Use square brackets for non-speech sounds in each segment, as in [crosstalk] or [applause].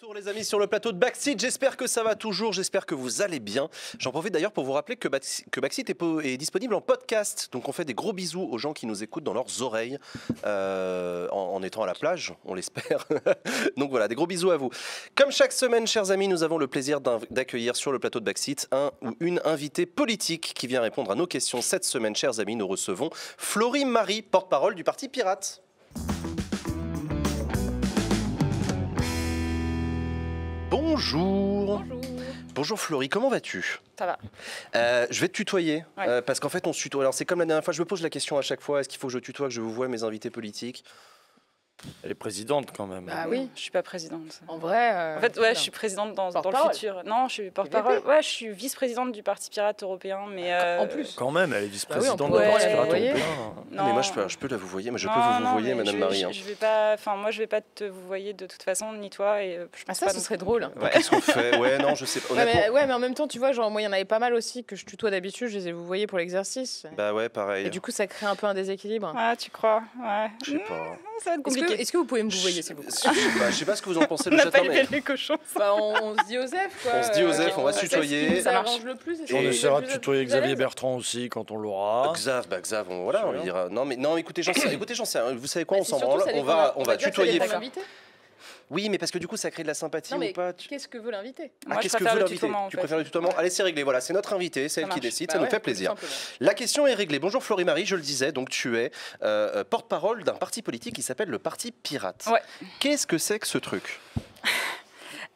retour les amis sur le plateau de Backseat, j'espère que ça va toujours, j'espère que vous allez bien. J'en profite d'ailleurs pour vous rappeler que, Backseat, est, po- est disponible en podcast, donc on fait des gros bisous aux gens qui nous écoutent dans leurs oreilles euh, en, étant à la plage, on l'espère. [laughs] donc voilà, des gros bisous à vous. Comme chaque semaine, chers amis, nous avons le plaisir d'accueillir sur le plateau de Backseat un ou une invitée politique qui vient répondre à nos questions. Cette semaine, chers amis, nous recevons Florie Marie, porte-parole du Parti Pirate. Bonjour. Bonjour. Bonjour Florie, comment vas-tu? Ça va. Euh, Je vais te tutoyer, Ouais. euh, parce qu'en fait on se tutoie. Alors c'est comme la dernière fois, je me pose la question à chaque fois, est-ce qu'il faut que je tutoie, que je vous vois mes invités politiques? Elle est présidente quand même. Bah oui. Je suis pas présidente. En vrai. euh, En fait, ouais, je suis présidente dans, dans le futur. Non, je suis porte-parole. Ouais, je suis vice-présidente du Parti Pirate européen, mais En euh, plus. Quand même, elle est vice-présidente Bah oui, Parti Pirate voyez. européen. Non. Mais moi je peux, je peux la vous voyer, mais je Non, peux vous vous mais Madame je, Marie. Je, hein. je vais pas. Enfin, moi, je vais pas te vous voyer de toute façon, ni toi. Et euh, je Ah, ça, pas ce serait drôle. Ouais. Qu'est-ce qu'on fait? Ouais, non, je sais pas. Honnêtement, mais, ouais, mais en même temps, tu vois, genre, moi, il y en avait pas mal aussi que je tutoie d'habitude, je les ai vous voyez pour l'exercice. Bah ouais, pareil. Et du coup, ça crée un peu un déséquilibre. Ah, tu crois? Ouais. Je sais pas. Ça va être que, est-ce que vous pouvez me vous voyez, s'il vous plaît Je sais pas, je sais pas ce que vous en pensez, On le n'a chat. pas non, mais- élevé les cochons. Bah, on, on se dit Osef, quoi. On se dit Osef, on va se tutoyer. Ça marche. arrange le plus. Et- On essaiera de tutoyer Xavier Bertrand aussi quand on l'aura. Xav, bah Xav, on, voilà, on lui dira. Non, mais non, écoutez, j'en sais, écoutez, j'en sais rien. Vous savez quoi, Bah, on c'est s'en branle. On va, on va tutoyer. Oui, mais parce que du coup, ça crée de la sympathie Non, mais ou pas tu- Qu'est-ce que veut l'invité Ah, qu'est-ce que veut l'invité Tu fait. préfères le tutoiement? Ouais. Allez, c'est réglé. Voilà, c'est notre invité, c'est elle qui décide. Bah ça nous fait plaisir. La question est réglée. Bonjour Florie-Marie, je le disais, donc tu es euh, euh, porte-parole d'un parti politique qui s'appelle le Parti Pirate. Ouais. Qu'est-ce que c'est que ce truc?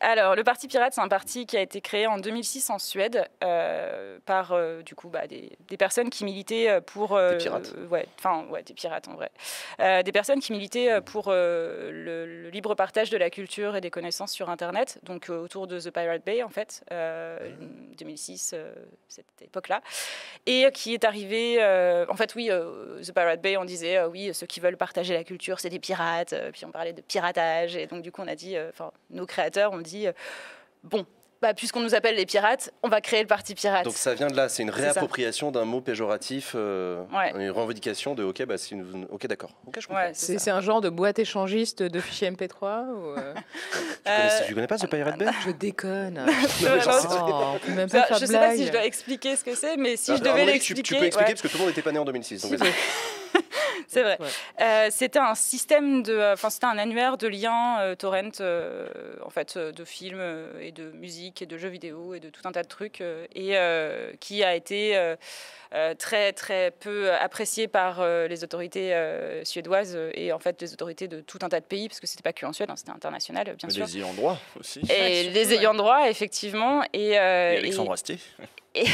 Alors, le Parti Pirate, c'est un parti qui a été créé en 2006 en Suède euh, par euh, du coup bah, des, des personnes qui militaient euh, pour euh, Des pirates. ouais, enfin ouais, des pirates en vrai. Des personnes qui militaient pour le, le libre partage de la culture et des connaissances sur Internet, donc autour de The Pirate Bay en fait, euh, 2006, euh, cette époque-là, et qui est arrivé. en fait, oui, The Pirate Bay, on disait oui, ceux qui veulent partager la culture, c'est des pirates. puis on parlait de piratage, et donc du coup, on a dit, enfin, nos créateurs ont dit, euh, bon, bah, puisqu'on nous appelle les pirates, on va créer le parti pirate. Donc ça vient de là, c'est une réappropriation d'un mot péjoratif, euh, Ouais. une revendication de ok, bah c'est une... ok d'accord, ok je comprends. Ouais, c'est un genre de boîte échangiste de fichiers MP3 ou euh, [laughs] [laughs] Tu, Euh, connais, tu connais pas The Pirate Bay? Je déconne. [laughs] Je de sais pas si blague. je dois expliquer ce que c'est, mais si Ah, je devais tu, l'expliquer, tu peux expliquer ouais, parce que tout le monde n'était pas né en 2006. donc Si, vas-y. [laughs] c'est vrai. Ouais. Euh, c'était un système de, enfin c'était un annuaire de liens euh, torrent, euh, en fait, euh, de films euh, et de musique et de jeux vidéo et de tout un tas de trucs, euh, et euh, qui a été euh, euh, très très peu apprécié par euh, les autorités euh, suédoises euh, et en fait les autorités de tout un tas de pays, parce que c'était pas que en Suède, hein, c'était international, bien sûr. Les ayants droit aussi. Et Ouais, les ayants droit, effectivement, et, euh, Et et- Alexandre Astier. [laughs]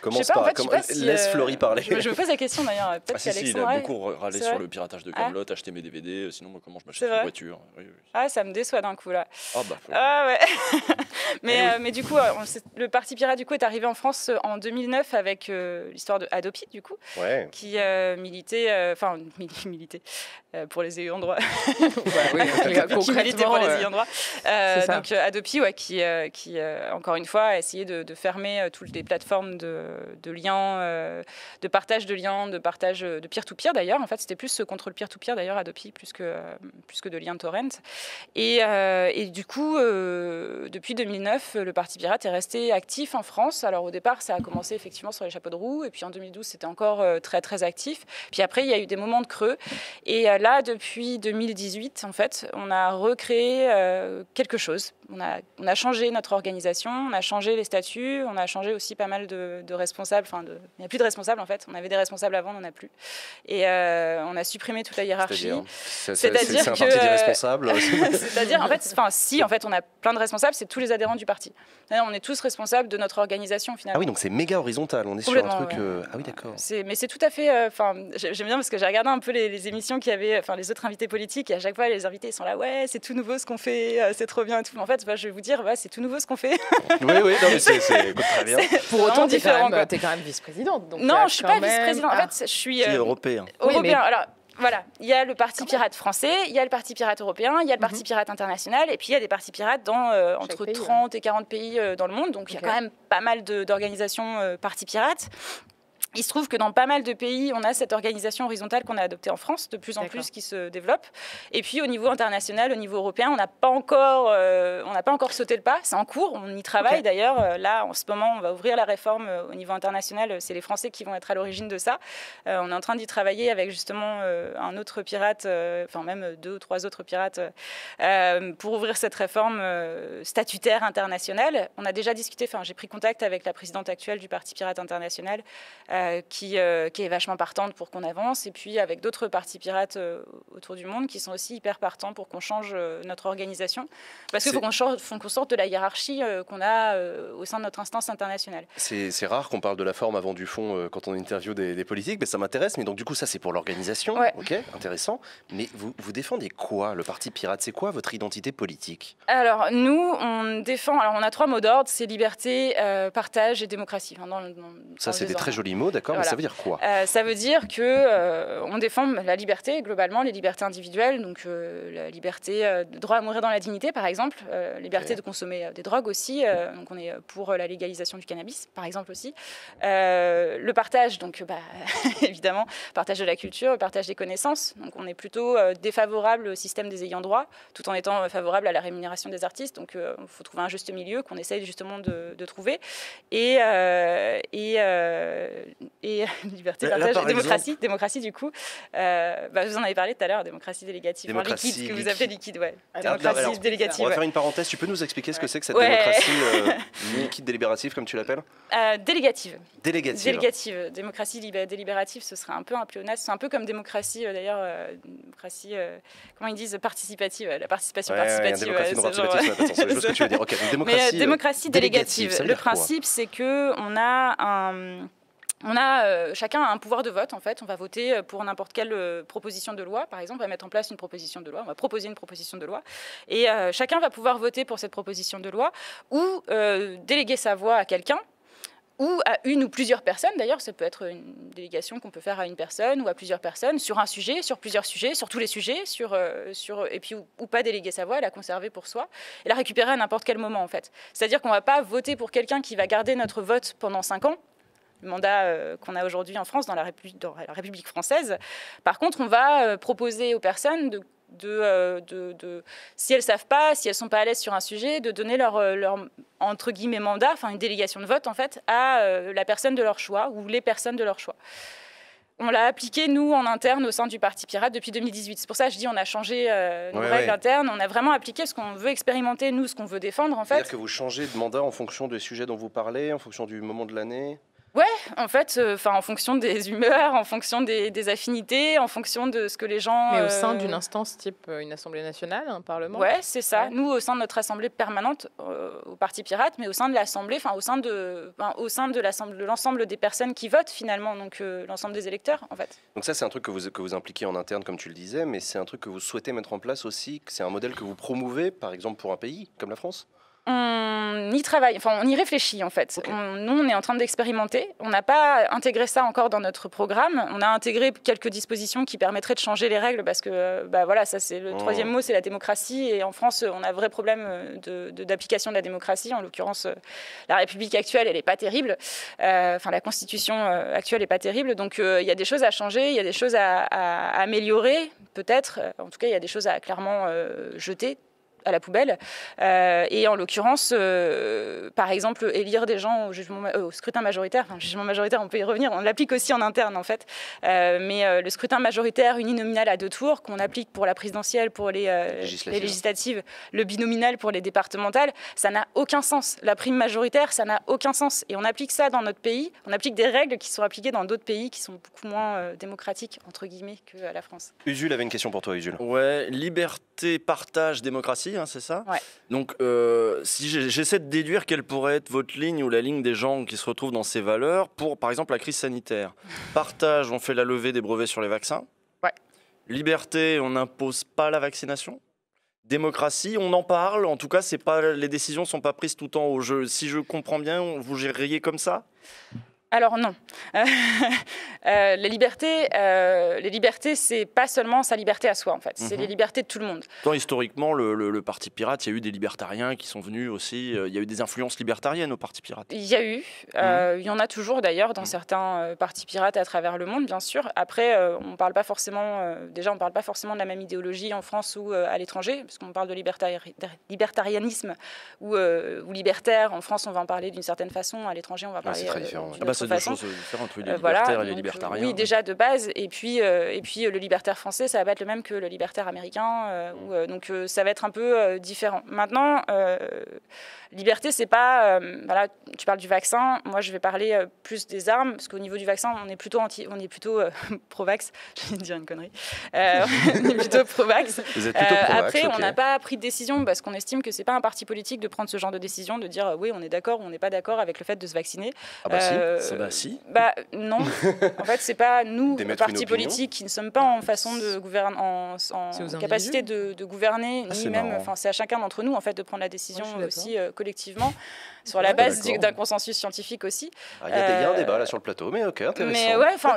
Commence pas, en par, fait, si, laisse euh, Florie parler. Je, je me pose la question d'ailleurs. Peut-être Ah si, si, il a beaucoup râlé sur vrai le piratage de Ah. Camelot, acheter mes DVD, sinon moi comment je m'achète une voiture? Oui, oui. Ah, ça me déçoit d'un coup là. Ah bah, faut- Ah ouais. [laughs] [laughs] mais, Eh oui. euh, mais du coup, euh, on le Parti Pirate du coup est arrivé en France euh, en 2009 avec euh, l'histoire de Adopi du coup, Ouais. qui euh, militait, euh, enfin [laughs] mili- militait euh, pour les ayants droit. Bah oui, qui militait pour les euh, ayants droit. Euh, donc euh, Adopi, ouais, qui, euh, qui euh, encore une fois a essayé de, de fermer euh, toutes les plateformes de, de liens, euh, de partage de liens, de partage euh, de peer-to-peer d'ailleurs. En fait, c'était plus euh, contre le peer-to-peer d'ailleurs Adopi plus que euh, plus que de liens torrent. Et, euh, et du coup, euh, depuis 2009, le Parti Pirate est resté actif en France. Alors au départ, ça a commencé effectivement sur les chapeaux de roue, et puis en 2012, c'était encore euh, très très actif. Puis après, il y a eu des moments de creux. Et euh, là, depuis 2018, en fait, on a recréé euh, quelque chose. On a, on a changé notre organisation, on a changé les statuts, on a changé aussi pas mal de, de responsables. Enfin, de- il n'y a plus de responsables en fait. On avait des responsables avant, on n'en a plus. Et euh, on a supprimé toute la hiérarchie. C'est-à-dire, que, parti euh, d'irresponsables. [laughs] C'est-à-dire, en fait, enfin, si, en fait, on a plein de responsables, c'est tous les adhérents du parti. On est tous responsables de notre organisation, finalement. Ah oui, donc c'est méga horizontal. On est sur un truc. ouais. euh, Ah oui, d'accord. Mais c'est tout à fait. Enfin, j'ai- j'aime bien parce que j'ai regardé un peu les, les émissions qu'il y avait, enfin les autres invités politiques, et à chaque fois les invités ils sont là, ouais, c'est tout nouveau ce qu'on fait, c'est trop bien et tout. En fait, bah, je vais vous dire, c'est tout nouveau ce qu'on fait. Oui, oui, non, mais [laughs] c'est très bien. Pour autant, différent, quand, même- quoi. t'es quand même vice-présidente. donc non, je suis pas même- vice-présidente. Ah. En fait, je suis euh, européen Oui, européen. mais- Alors. Voilà, il y a le parti pirate français, il y a le parti pirate européen, il y a le parti Mhm. pirate international, et puis il y a des partis pirates dans euh, entre pays, 30 et 40 pays euh, dans le monde. Donc il y a quand même pas mal d'organisations euh, partis pirates. Il se trouve que dans pas mal de pays, on a cette organisation horizontale qu'on a adoptée en France, de plus en plus qui se développe. Et puis au niveau international, au niveau européen, on n'a pas encore, euh, on n'a pas encore sauté le pas. C'est en cours, on y travaille d'ailleurs. Euh, Là, en ce moment, on va ouvrir la réforme euh, au niveau international. C'est les Français qui vont être à l'origine de ça. Euh, on est en train d'y travailler avec justement euh, un autre pirate, enfin même deux ou trois autres pirates, pour ouvrir cette réforme statutaire internationale. On a déjà discuté, enfin j'ai pris contact avec la présidente actuelle du Parti Pirate International, euh, qui, euh, qui est vachement partante pour qu'on avance, et puis avec d'autres partis pirates euh, autour du monde qui sont aussi hyper partants pour qu'on change notre organisation, parce qu'il faut qu'on sorte de la hiérarchie qu'on a au sein de notre instance internationale. C'est rare qu'on parle de la forme avant du fond quand on interview des, des politiques, mais ça m'intéresse. Mais donc, du coup, ça, c'est pour l'organisation. Ouais. Ok, intéressant. Mais vous, vous défendez quoi, le Parti Pirate? C'est quoi votre identité politique? Alors, nous, on défend. Alors, on a trois mots d'ordre c'est liberté, partage et démocratie. Enfin, dans le- dans- Ça, c'est des très jolis mots, d'accord, mais ça veut dire quoi? Euh, ça veut dire que euh, on défend la liberté globalement, les libertés individuelles, donc euh, la liberté, le droit à mourir dans la dignité, par exemple, liberté de consommer des drogues aussi. donc on est pour la légalisation du cannabis, par exemple aussi. Le partage, donc bah, [laughs] évidemment, partage de la culture, partage des connaissances. Donc on est plutôt défavorable au système des ayants droit, tout en étant favorable à la rémunération des artistes. Donc il faut trouver un juste milieu qu'on essaye justement de, de trouver. Et, et, euh, et [laughs] liberté, Là- là, partage, par démocratie, démocratie du coup. Euh, bah, vous en avez parlé tout à l'heure, démocratie délégative, Enfin, Démocratie liquide, ce que vous liquide. appelez liquide, ouais. Ah, démocratie alors, délégative. On va ouais. faire une parenthèse. Tu peux nous expliquer ce que c'est que cette Ouais. démocratie euh, [laughs] liquide délibérative, comme tu l'appelles Euh, délégative. Délégative. Délégative. Démocratie libé- délibérative, ce serait un peu un pléonasme. C'est un peu comme démocratie, euh, d'ailleurs, euh, démocratie, euh, comment ils disent, participative. La participation Ouais, ouais, participative. démocratie, euh, euh, délégative, Le principe, c'est que on a un on a euh, chacun a un pouvoir de vote en fait. On va voter euh, pour n'importe quelle euh, proposition de loi, par exemple, on va mettre en place une proposition de loi, on va proposer une proposition de loi, et chacun va pouvoir voter pour cette proposition de loi ou déléguer sa voix à quelqu'un ou à une ou plusieurs personnes. D'ailleurs, ça peut être une délégation qu'on peut faire à une personne ou à plusieurs personnes sur un sujet, sur plusieurs sujets, sur tous les sujets, sur, et puis ou, ou pas déléguer sa voix, la conserver pour soi et la récupérer à n'importe quel moment en fait. C'est-à-dire qu'on ne va pas voter pour quelqu'un qui va garder notre vote pendant cinq ans. Le mandat euh, qu'on a aujourd'hui en France dans la, République, dans la République française. Par contre, on va euh, proposer aux personnes de de, euh, de, de- si elles savent pas, si elles sont pas à l'aise sur un sujet, de donner leur, leur entre guillemets mandat, enfin une délégation de vote en fait, à la personne de leur choix ou les personnes de leur choix. On l'a appliqué nous en interne au sein du Parti Pirate depuis 2018. C'est pour ça que je dis on a changé euh, nos Ouais, règles ouais. internes. On a vraiment appliqué ce qu'on veut expérimenter nous, ce qu'on veut défendre en fait. C'est-à-dire que vous changez de mandat en fonction des sujets dont vous parlez, en fonction du moment de l'année? En fait, euh, en fonction des [laughs] humeurs, en fonction des, des affinités, en fonction de ce que les gens. Mais euh, au sein d'une instance type euh, une assemblée nationale, un parlement Ouais, c'est ça. Ouais. Nous, au sein de notre assemblée permanente euh, au Parti Pirate, mais au sein de l'assemblée, enfin au sein de, enfin, au sein de l'assemblée- de l'ensemble des personnes qui votent finalement, donc euh, l'ensemble des électeurs, en fait. Donc ça, c'est un truc que vous, que vous impliquez en interne, comme tu le disais, mais c'est un truc que vous souhaitez mettre en place aussi, c'est un modèle que vous promouvez, par exemple, pour un pays comme la France? On y travaille, enfin on y réfléchit en fait. On- nous, on est en train d'expérimenter. On n'a pas intégré ça encore dans notre programme. On a intégré quelques dispositions qui permettraient de changer les règles parce que, euh, bah voilà, ça c'est le Oh. troisième mot, c'est la démocratie. Et en France, on a un vrai problème euh, de- de- d'application de, la démocratie. En l'occurrence, euh, la République actuelle, elle n'est pas terrible. Euh, Enfin, la Constitution actuelle n'est pas terrible. Donc, euh, il y a des choses à changer, il y a des choses à, à- à améliorer, peut-être. En tout cas, il y a des choses à clairement euh, jeter à la poubelle. Euh, et en l'occurrence, euh, par exemple, élire des gens au, jugement, ma- euh, au scrutin majoritaire, enfin, jugement majoritaire, on peut y revenir, on l'applique aussi en interne en fait. Euh, mais euh, le scrutin majoritaire uninominal à deux tours, qu'on applique pour la présidentielle, pour les, euh, Législatives. les législatives, le binominal pour les départementales, ça n'a aucun sens. La prime majoritaire, ça n'a aucun sens. Et on applique ça dans notre pays, on applique des règles qui sont appliquées dans d'autres pays qui sont beaucoup moins euh, démocratiques, entre guillemets, que la France. Usul avait une question pour toi, Usul. Ouais, liberté, partage, démocratie, hein, c'est ça? Ouais. Donc, euh, si j'essaie de déduire quelle pourrait être votre ligne ou la ligne des gens qui se retrouvent dans ces valeurs pour, par exemple, la crise sanitaire. [laughs] Partage, on fait la levée des brevets sur les vaccins. Ouais. Liberté, on n'impose pas la vaccination. Démocratie, on en parle. En tout cas, c'est pas les décisions sont pas prises tout en haut. Je, si je comprends bien, vous géreriez comme ça? Alors non. [laughs] Euh, les libertés, euh, les libertés, c'est pas seulement sa liberté à soi en fait, c'est Mhm. les libertés de tout le monde. Tant historiquement, le, le- le Parti pirate, il y a eu des libertariens qui sont venus aussi. euh, Il y a eu des influences libertariennes au Parti pirate. Il y a eu, euh, Mhm. il y en a toujours d'ailleurs dans certains euh, partis pirates à travers le monde, bien sûr. Après, euh, on parle pas forcément, euh, déjà, on parle pas forcément de la même idéologie en France ou euh, à l'étranger, parce qu'on parle de libertari- libertarianisme ou, euh, ou libertaire. En France, on va en parler d'une certaine façon, à l'étranger, on va parler c'est très euh, différent, ouais. d'une autre c'est deux façon. choses différentes, oui, les libertaires et les donc, libertariens. Oui, déjà de base. Et puis, euh, et puis euh, le libertaire français, ça va pas être le même que le libertaire américain. euh, euh, donc, ça va être un peu différent. Maintenant, liberté, c'est pas. euh, voilà, tu parles du vaccin. Moi, je vais parler euh, plus des armes, parce qu'au niveau du vaccin, on est plutôt anti, on est plutôt euh, [laughs] pro-vax. [laughs] Je vais dire une connerie. Euh, [laughs] on est plutôt pro-vax. Vous êtes plutôt Euh, pro-vax, après, on n'a pas pris de décision parce qu'on estime que c'est pas un parti politique de prendre ce genre de décision, de dire euh, oui, on est d'accord ou on n'est pas d'accord avec le fait de se vacciner. Ah bah si. Ça, bah, si. Bah non. en fait, c'est pas nous, une partis politiques, qui ne sommes pas en façon de gouverner, en, capacité de, de gouverner, Ah, ni c'est même. Enfin, c'est à chacun d'entre nous en fait de prendre la décision Moi, aussi euh, collectivement, sur la Ouais, base d'un consensus scientifique aussi. Ah, Il y, a un euh, débat là sur le plateau, mais ok, intéressant. Mais ouais, enfin,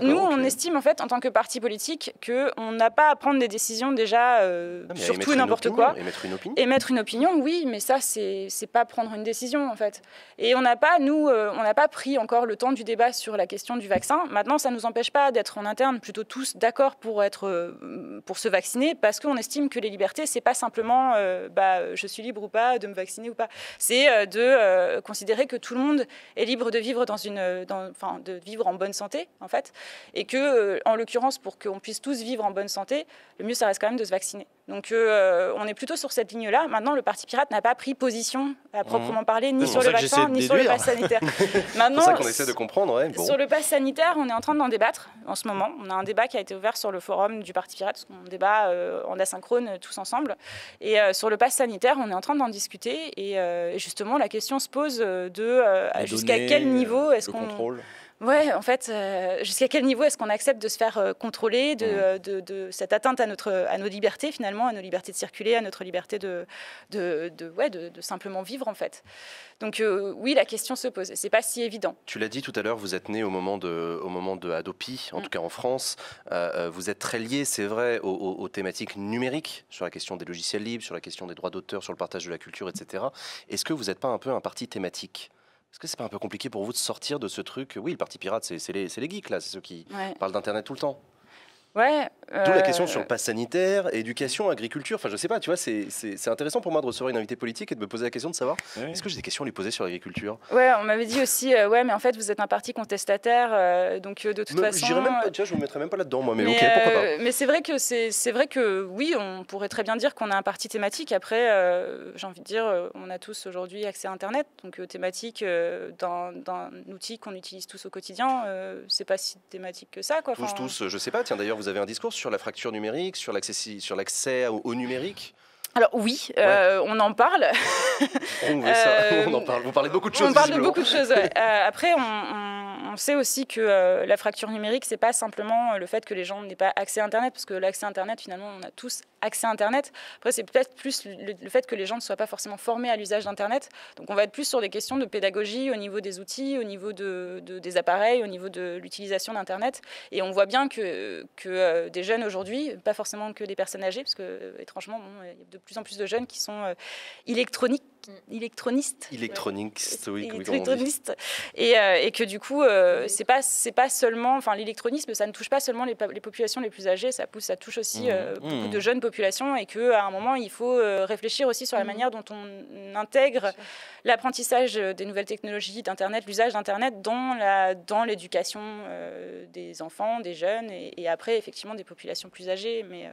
nous, on estime en fait en tant que parti politique que on n'a pas à prendre des décisions déjà euh, Ah, sur tout et n'importe quoi. Émettre une opinion. Émettre une opinion, oui, mais ça, c'est c'est pas prendre une décision, en fait. Et on n'a pas, nous, euh, on n'a pas pris encore le temps du débat sur la question du vaccin. Maintenant, ça ne nous empêche pas d'être en interne plutôt tous d'accord pour, être, euh, pour se vacciner, parce qu'on estime que les libertés, c'est pas simplement euh, bah, je suis libre ou pas de me vacciner ou pas. C'est euh, de euh, considérer que tout le monde est libre de vivre enfin, de vivre en bonne santé, en fait, et que, euh, en l'occurrence, pour qu'on puisse tous vivre en bonne santé, le mieux, ça reste quand même de se vacciner. Donc, euh, on est plutôt sur cette ligne-là. Maintenant, le Parti pirate n'a pas pris position à proprement parler, ni sur le vaccin, ni sur le pass sanitaire. [laughs] C'est Maintenant, ça qu'on essaie de comprendre. Ouais, bon. sur le pass sanitaire, on est en train d'en débattre en ce moment. On a un débat qui a été ouvert sur le forum du Parti pirate, parce qu'on débat euh, en asynchrone euh, tous ensemble. Et euh, sur le pass sanitaire, on est en train d'en discuter. Et justement, la question se pose de jusqu'à quel niveau est-ce qu'on contrôle. Ouais, en fait, euh, jusqu'à quel niveau est-ce qu'on accepte de se faire euh, contrôler, de, euh, de, de cette atteinte à, notre, à nos libertés, finalement, à nos libertés de circuler, à notre liberté de, de, de, ouais, de, simplement vivre, en fait. Donc, oui, la question se pose. C'est pas si évident. Tu l'as dit tout à l'heure, vous êtes né au moment de, au moment de Adopi, en Mm. tout cas en France. Vous êtes très lié, c'est vrai, aux, aux- aux thématiques numériques, sur la question des logiciels libres, sur la question des droits d'auteur, sur le partage de la culture, etc. Est-ce que vous n'êtes pas un peu un parti thématique? Est-ce que c'est pas un peu compliqué pour vous de sortir de ce truc? Oui, le parti pirate, c'est les, les geeks, là, c'est ceux qui Ouais. parlent d'Internet tout le temps. Ouais. D'où la euh, question sur le pass sanitaire, éducation, agriculture. Enfin, je sais pas, tu vois, c'est- intéressant pour moi de recevoir une invitée politique et de me poser la question de savoir est-ce que j'ai des questions à lui poser sur l'agriculture? Ouais, on m'avait dit aussi, euh, ouais, mais en fait, vous êtes un parti contestataire, euh, donc euh, de toute Me- façon. Même euh, pas, tu vois, je vous mettrais même pas là-dedans, moi, mais, Mais, ok, pourquoi pas. euh, mais c'est vrai que c'est c'est vrai que oui, on pourrait très bien dire qu'on a un parti thématique. Après, euh, j'ai envie de dire, euh, on a tous aujourd'hui accès à Internet, donc euh, thématique euh, d'un d'un outil qu'on utilise tous au quotidien, euh, c'est pas si thématique que ça, quoi. Tous, tous, je sais pas. Tiens, d'ailleurs, vous avez un discours sur la fracture numérique, sur l'accès, au, au numérique. Alors oui, euh, on en parle. [laughs] Ça. Euh, On en parle. Vous parlez de beaucoup de choses. On parle de beaucoup de choses. ouais. [laughs] Euh, après, on, on- on sait aussi que euh, la fracture numérique, c'est pas simplement euh, le fait que les gens n'aient pas accès à Internet, parce que l'accès à Internet, finalement, on a tous accès à Internet. Après, c'est peut-être plus le, le fait que les gens ne soient pas forcément formés à l'usage d'Internet. Donc, on va être plus sur des questions de pédagogie au niveau des outils, au niveau de, de- des appareils, au niveau de l'utilisation d'Internet. Et on voit bien que, que euh, des jeunes aujourd'hui, pas forcément que des personnes âgées, parce que euh, étrangement, bon, il y a de plus en plus de jeunes qui sont euh, électroniques, oui, électroniste. Et, euh, et que du coup, euh, c'est pas c'est pas seulement, enfin l'électronisme, ça ne touche pas seulement les, populations les plus âgées, ça pousse, ça touche aussi euh, Mmh. beaucoup Mmh. de jeunes populations, et que à un moment, il faut euh, réfléchir aussi sur la Mmh. manière dont on intègre l'apprentissage des nouvelles technologies, d'internet, l'usage d'internet dans la dans l'éducation euh, des enfants, des jeunes, et, et après effectivement des populations plus âgées, mais euh,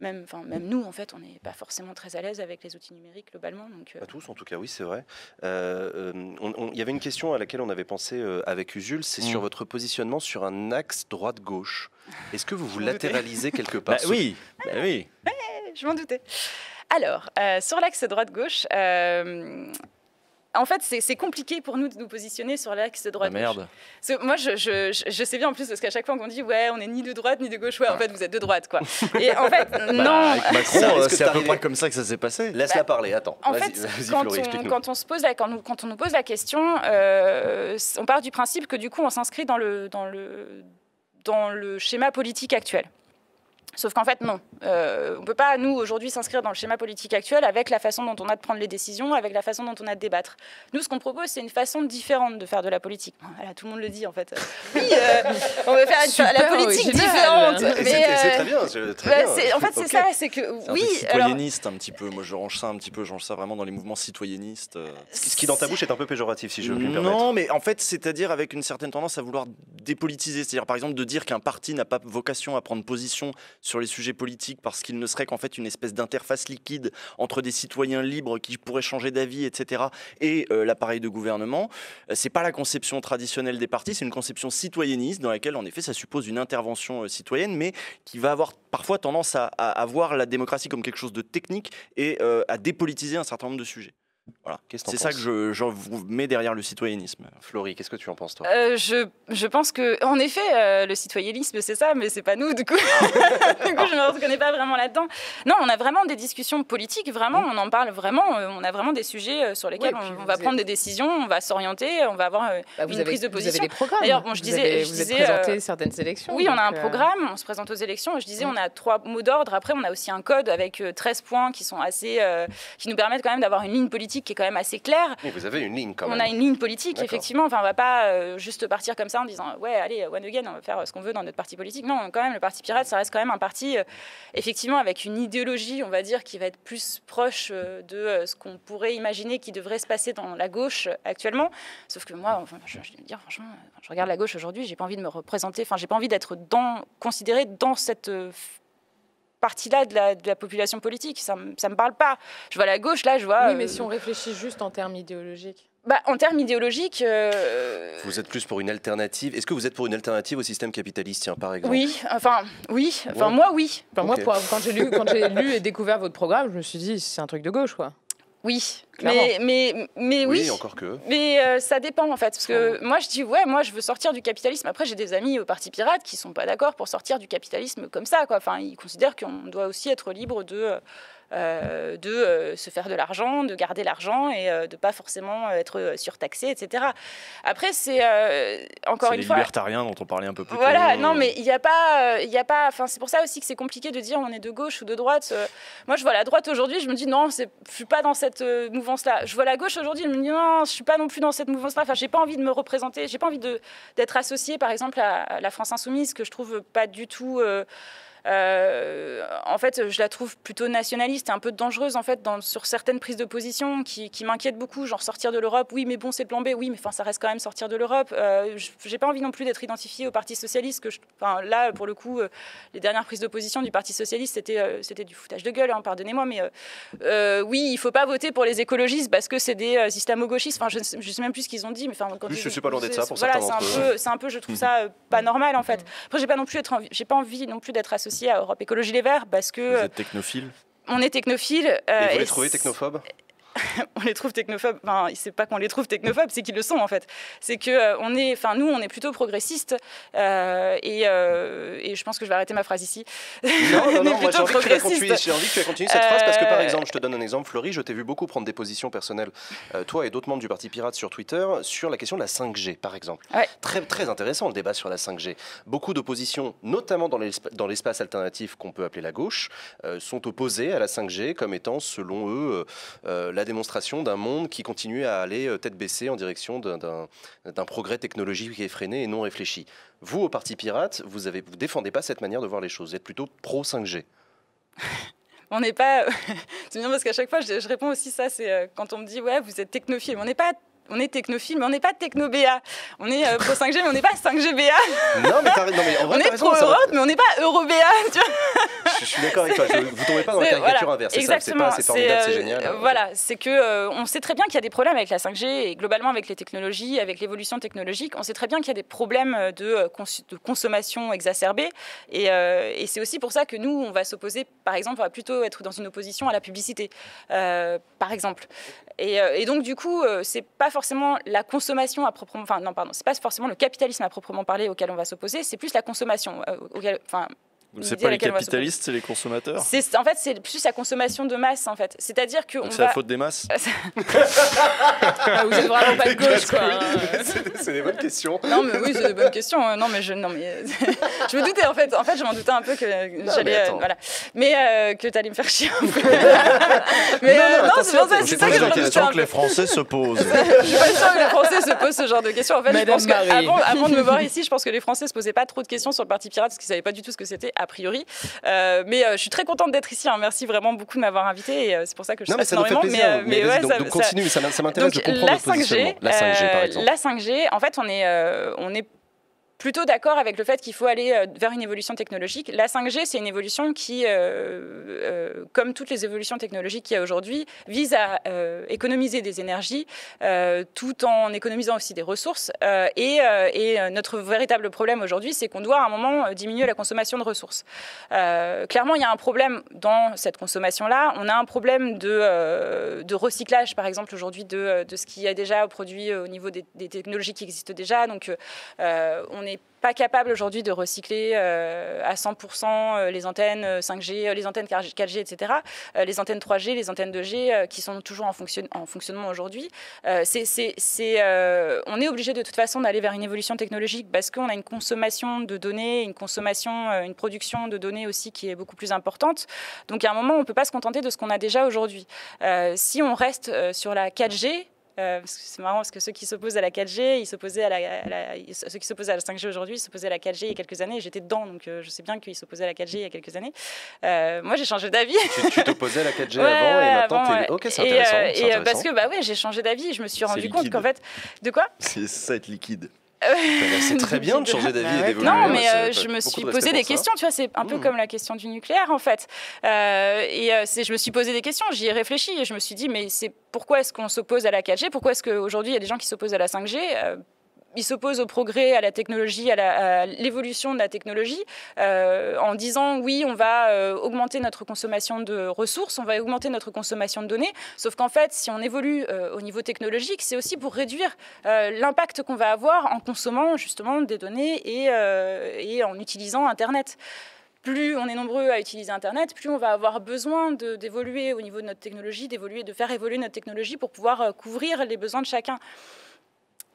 même, enfin, même nous, en fait, on n'est pas forcément très à l'aise avec les outils numériques globalement. Donc, euh, Pas tous, en tout cas, oui, c'est vrai. Euh, euh, Il y avait une question à laquelle on avait pensé euh, avec Usul, c'est Mm. sur votre positionnement sur un axe droite-gauche. Est-ce que vous vous latéralisez quelque part? [laughs] Bah oui, bah oui. je m'en doutais. Alors, euh, sur l'axe droite-gauche, euh, en fait, c'est compliqué pour nous de nous positionner sur l'axe La droite. merde. Parce que moi, je, je, je- je sais bien en plus, parce qu'à chaque fois qu'on dit, ouais, on est ni de droite ni de gauche, ouais, en fait, vous êtes de droite, quoi. [laughs] Et en fait, Bah, non. avec Macron, euh, c'est à peu près comme ça que ça s'est passé. Laisse-la parler, attends. En Vas-y, fait, vas-y, quand, Florie, on, explique-nous. quand on se pose la, quand, nous, quand on nous pose la question, euh, on part du principe que du coup, on s'inscrit dans le, dans, le, dans le schéma politique actuel. Sauf qu'en fait, non. Euh, on ne peut pas, nous, aujourd'hui, s'inscrire dans le schéma politique actuel avec la façon dont on a de prendre les décisions, avec la façon dont on a de débattre. Nous, ce qu'on propose, c'est une façon différente de faire de la politique. Voilà, tout le monde le dit, en fait. [laughs] Oui, euh, on veut faire une- Super la politique différente. Mais, c'est- euh, très bien. très bah, bien. en fait, c'est ça, c'est que un oui. alors- citoyenniste un petit peu. Moi, je range ça un petit peu. Je range ça vraiment dans les mouvements citoyennistes. Ce qui, dans ta bouche, est un peu péjoratif, si je puis me permettre. Non, mais en fait, c'est-à-dire avec une certaine tendance à vouloir dépolitiser. C'est-à-dire, par exemple, de dire qu'un parti n'a pas vocation à prendre position sur les sujets politiques parce qu'il ne serait qu'en fait une espèce d'interface liquide entre des citoyens libres qui pourraient changer d'avis, etc., et euh, l'appareil de gouvernement. Euh, C'est pas la conception traditionnelle des partis, c'est une conception citoyenniste dans laquelle, en effet, ça suppose une intervention euh, citoyenne, mais qui va avoir parfois tendance à, voir la démocratie comme quelque chose de technique et à dépolitiser un certain nombre de sujets. Voilà. C'est ça que je, je vous mets derrière le citoyennisme. Florie, qu'est-ce que tu en penses, toi? Euh, je, je pense que, en effet, euh, le citoyennisme, c'est ça, mais c'est pas nous, du coup. [laughs] du coup, je me reconnais pas vraiment là-dedans. Non, on a vraiment des discussions politiques, vraiment, on en parle vraiment. euh, on a vraiment des sujets euh, sur lesquels Ouais, on, va prendre des décisions, on va s'orienter, on va avoir euh, Bah, une avez, prise de vous avez position. des programmes. D'ailleurs, bon, je Vous disais- avez- je vous êtes disais, présenté euh, certaines élections. Oui, on a un euh, programme, on se présente aux élections. Je disais, Mm. on a trois mots d'ordre. Après, on a aussi un code avec euh, 13 points qui sont assez, euh, qui nous permettent quand même d'avoir une ligne politique qui est quand même assez claire. Oui, Vous avez une ligne quand même. On a une ligne politique, effectivement. Enfin, on va pas euh, juste partir comme ça en disant ouais, allez, one again, on va faire ce qu'on veut dans notre parti politique. Non, quand même, le Parti Pirate, ça reste quand même un parti, euh, effectivement, avec une idéologie, on va dire, qui va être plus proche euh, de ce qu'on pourrait imaginer qui devrait se passer dans la gauche actuellement. Sauf que moi, enfin, je, je vais dire, franchement, je regarde la gauche aujourd'hui, j'ai pas envie de me représenter, enfin, j'ai pas envie d'être dans, considéré dans cette. Partie-là de la, de la population politique, ça me, ça me parle pas. Je vois la gauche, là, je vois... Oui, euh, mais si on réfléchit juste en termes idéologiques. bah, en termes idéologiques, euh, Vous êtes plus pour une alternative. Est-ce que vous êtes pour une alternative au système capitaliste, tiens, par exemple? Oui, enfin, oui, enfin, Ouais. moi, oui. Enfin. Moi, pour- quand j'ai lu, quand j'ai lu et découvert votre programme, je me suis dit, c'est un truc de gauche, quoi. Oui, Clairement. mais, mais, mais oui. encore que. Mais euh, ça dépend en fait, parce que moi je dis ouais, moi je veux sortir du capitalisme. Après j'ai des amis au Parti Pirate qui sont pas d'accord pour sortir du capitalisme comme ça, quoi. Enfin ils considèrent qu'on doit aussi être libre de euh, de euh, se faire de l'argent, de garder l'argent et euh, de pas forcément être surtaxé, etc. Après c'est euh, encore une les fois. libertariens dont on parlait un peu plus tôt. Voilà, non, mais il n'y a pas, euh, il a pas, enfin, c'est pour ça aussi que c'est compliqué de dire on est de gauche ou de droite. Euh, moi, je vois la droite aujourd'hui, je me dis non, je suis pas dans cette euh, mouvance-là. Je vois la gauche aujourd'hui, je me dis non, je suis pas non plus dans cette mouvance-là. Enfin, j'ai pas envie de me représenter, j'ai pas envie d'être associée, par exemple, à, la France insoumise, que je trouve pas du tout. euh, euh, en fait, je la trouve plutôt nationaliste et un peu dangereuse en fait dans, sur certaines prises de position qui, qui m'inquiètent beaucoup, genre sortir de l'Europe. Oui, mais bon, c'est le plan B. Oui, mais enfin, ça reste quand même sortir de l'Europe. Euh, J'ai pas envie non plus d'être identifiée au Parti socialiste. Que je, enfin, là, pour le coup, euh, les dernières prises de position du Parti socialiste, c'était euh, c'était du foutage de gueule. hein, Pardonnez-moi, mais euh, euh, oui, il faut pas voter pour les écologistes parce que c'est des euh, islamo-gauchistes. Enfin, je, ne sais- je sais même plus ce qu'ils ont dit, mais enfin, quand Oui, je suis pas loin d'être ça pour voilà, certains c'est un peu, c'est un peu, je trouve ça euh, pas normal en fait. Après, j'ai pas non plus être, j'ai pas envie non plus d'être à Europe Écologie Les Verts parce que Vous euh, êtes technophile. on est technophile. Et euh, vous et les trouvez technophobes? [laughs] on les trouve technophobes. Enfin, c'est pas qu'on les trouve technophobes, c'est qu'ils le sont en fait. C'est que euh, on est, enfin nous, on est plutôt progressistes euh, et, euh, et je pense que je vais arrêter ma phrase ici. Non, [laughs] On non, non, moi j'ai envie, envie que tu continues cette phrase parce que par exemple, je te donne un exemple, Florie, je t'ai vu beaucoup prendre des positions personnelles, toi et d'autres membres du Parti Pirate sur Twitter, sur la question de la 5G par exemple. Ouais. Très, très intéressant le débat sur la 5G. Beaucoup d'oppositions, notamment dans l'esp- dans l'espace alternatif qu'on peut appeler la gauche, sont opposées à la 5G comme étant, selon eux, la démonstration d'un monde qui continue à aller euh, tête baissée en direction d'un- progrès technologique effréné et non réfléchi. Vous, au Parti Pirate, vous ne vous défendez pas cette manière de voir les choses. Vous êtes plutôt pro 5G. [laughs] On n'est pas. [laughs] c'est bien parce qu'à chaque fois, je, je réponds aussi ça. C'est euh, quand on me dit ouais, vous êtes technophile. On n'est pas. On est technophile, mais on n'est pas techno-BA. On est pro 5G, mais on n'est pas 5G BA. Non, mais, non, mais en vrai, on est pro Europe, mais on n'est pas Euro BA. Tu vois je, suis d'accord avec toi. Je, vous tombez pas dans la caricature voilà, inverse. Exactement. C'est formidable, c'est génial. Euh, voilà, c'est que euh, on sait très bien qu'il y a des problèmes avec la 5G et globalement avec les technologies, avec l'évolution technologique. On sait très bien qu'il y a des problèmes de, de consommation exacerbée. Et, et c'est aussi pour ça que nous, on va s'opposer, par exemple, on va plutôt être dans une opposition à la publicité, par exemple. Et, et, donc, du coup, c'est pas forcément la consommation à proprement, enfin non, pardon, c'est pas forcément le capitalisme à proprement parler auquel on va s'opposer, c'est plus la consommation auquel, enfin c'est pas les capitalistes, c'est les consommateurs. C'est en fait c'est plus la consommation de masse en fait. C'est-à-dire que c'est la faute des masses. [laughs] ah, vous êtes vraiment pas de gauche quoi. [laughs] c'est des bonnes questions. Non mais oui c'est des bonnes questions. Hein. Non mais je non mais [laughs] je me doutais en fait en fait je m'en doutais un peu que j'allais euh, voilà mais euh, que t'allais me faire chier. Mais non, euh, non, c'est ça. C'est pas une question que les Français se posent. je suis pas sûre que les Français se posent ce genre de questions. En fait je pense avant de me voir ici je pense que les Français se posaient pas trop de questions sur le Parti Pirate parce qu'ils savaient pas du tout ce que c'était a priori. Euh, mais euh, je suis très contente d'être ici. Hein. Merci vraiment beaucoup de m'avoir invité. Et euh, c'est pour ça que je non, mais ça énormément. Fait plaisir. Mais, mais, ouais, donc, ça, donc continue, ça, ça m'intéresse de comprendre la 5G, la 5G, par exemple. La 5G, en fait, on est, on est plutôt d'accord avec le fait qu'il faut aller euh, vers une évolution technologique. La 5G, c'est une évolution qui, euh, euh, comme toutes les évolutions technologiques qu'il y a aujourd'hui, vise à économiser des énergies tout en économisant aussi des ressources. Et, notre véritable problème aujourd'hui, c'est qu'on doit à un moment diminuer la consommation de ressources. clairement, il y a un problème dans cette consommation-là. On a un problème de, recyclage, par exemple, aujourd'hui, de, de, ce qui est déjà produit au niveau des, des technologies qui existent déjà. Donc, on n'est pas capable aujourd'hui de recycler euh, à 100% euh, les antennes 5G, euh, les antennes 4G, etc. les antennes 3G, les antennes 2G qui sont toujours en, fonction, en fonctionnement aujourd'hui. on est obligé de toute façon d'aller vers une évolution technologique parce qu'on a une consommation de données, une consommation, une production de données aussi qui est beaucoup plus importante. Donc à un moment, on ne peut pas se contenter de ce qu'on a déjà aujourd'hui. si on reste sur la 4G, euh, c'est marrant parce que ceux qui s'opposent à la 4G, ils s'opposaient à la, ceux qui s'opposent à la 5G aujourd'hui, s'opposaient à la 4G il y a quelques années. J'étais dedans, donc euh, je sais bien qu'ils s'opposaient à la 4G il y a quelques années. Euh, moi, j'ai changé d'avis. Tu [laughs] t'opposais à la 4G avant et maintenant tu Ok, c'est intéressant. Et, parce que bah ouais, j'ai changé d'avis. Je me suis rendu compte qu'en fait, de quoi? C'est ça être liquide. C'est [laughs] très bien de changer d'avis et d'évoluer. Non, mais euh, je me suis posé des questions. Tu vois, c'est un peu mmh. comme la question du nucléaire, en fait. Euh, et euh, je me suis posé des questions, j'y ai réfléchi et je me suis dit, mais c'est pourquoi est-ce qu'on s'oppose à la 4G Pourquoi est-ce qu'aujourd'hui, il y a des gens qui s'opposent à la 5G il s'oppose au progrès, à la technologie, à l'évolution de la technologie, euh, en disant oui, on va euh, augmenter notre consommation de ressources, on va augmenter notre consommation de données. Sauf qu'en fait, si on évolue euh, au niveau technologique, c'est aussi pour réduire l'impact qu'on va avoir en consommant justement des données et, et en utilisant Internet plus on est nombreux à utiliser Internet, plus on va avoir besoin d'évoluer au niveau de notre technologie, d'évoluer, de faire évoluer notre technologie pour pouvoir couvrir les besoins de chacun.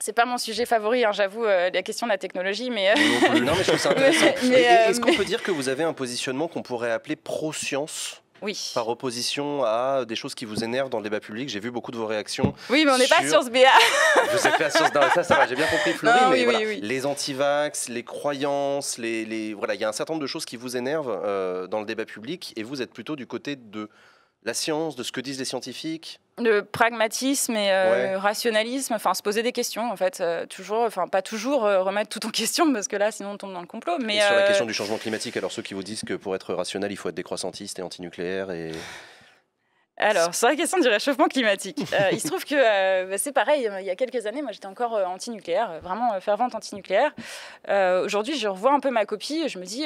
C'est pas mon sujet favori, hein, j'avoue, euh, la question de la technologie, mais... Euh, non, mais je trouve ça [laughs] intéressant. Euh, est-ce qu'on peut dire que vous avez un positionnement qu'on pourrait appeler pro-science oui. Par opposition à des choses qui vous énervent dans le débat public? J'ai vu beaucoup de vos réactions. Oui, mais on n'est pas sur ce BA. [laughs] vous êtes pas sur ce ça, ça va, j'ai bien compris, Fleury. mais voilà, les antivax, les croyances, les, les... voilà, il y a un certain nombre de choses qui vous énervent dans le débat public et vous êtes plutôt du côté de la science, de ce que disent les scientifiques? Le pragmatisme et euh, rationalisme, enfin se poser des questions en fait, euh, toujours, enfin pas toujours euh, remettre tout en question parce que là sinon on tombe dans le complot. Mais et sur la question du changement climatique, alors ceux qui vous disent que pour être rationnel il faut être décroissantiste et antinucléaire et alors, sur la question du réchauffement climatique, euh, il se trouve que euh, bah, c'est pareil. Il y a quelques années, moi, j'étais encore euh, anti-nucléaire, vraiment fervente anti-nucléaire. aujourd'hui, je revois un peu ma copie. Je me dis,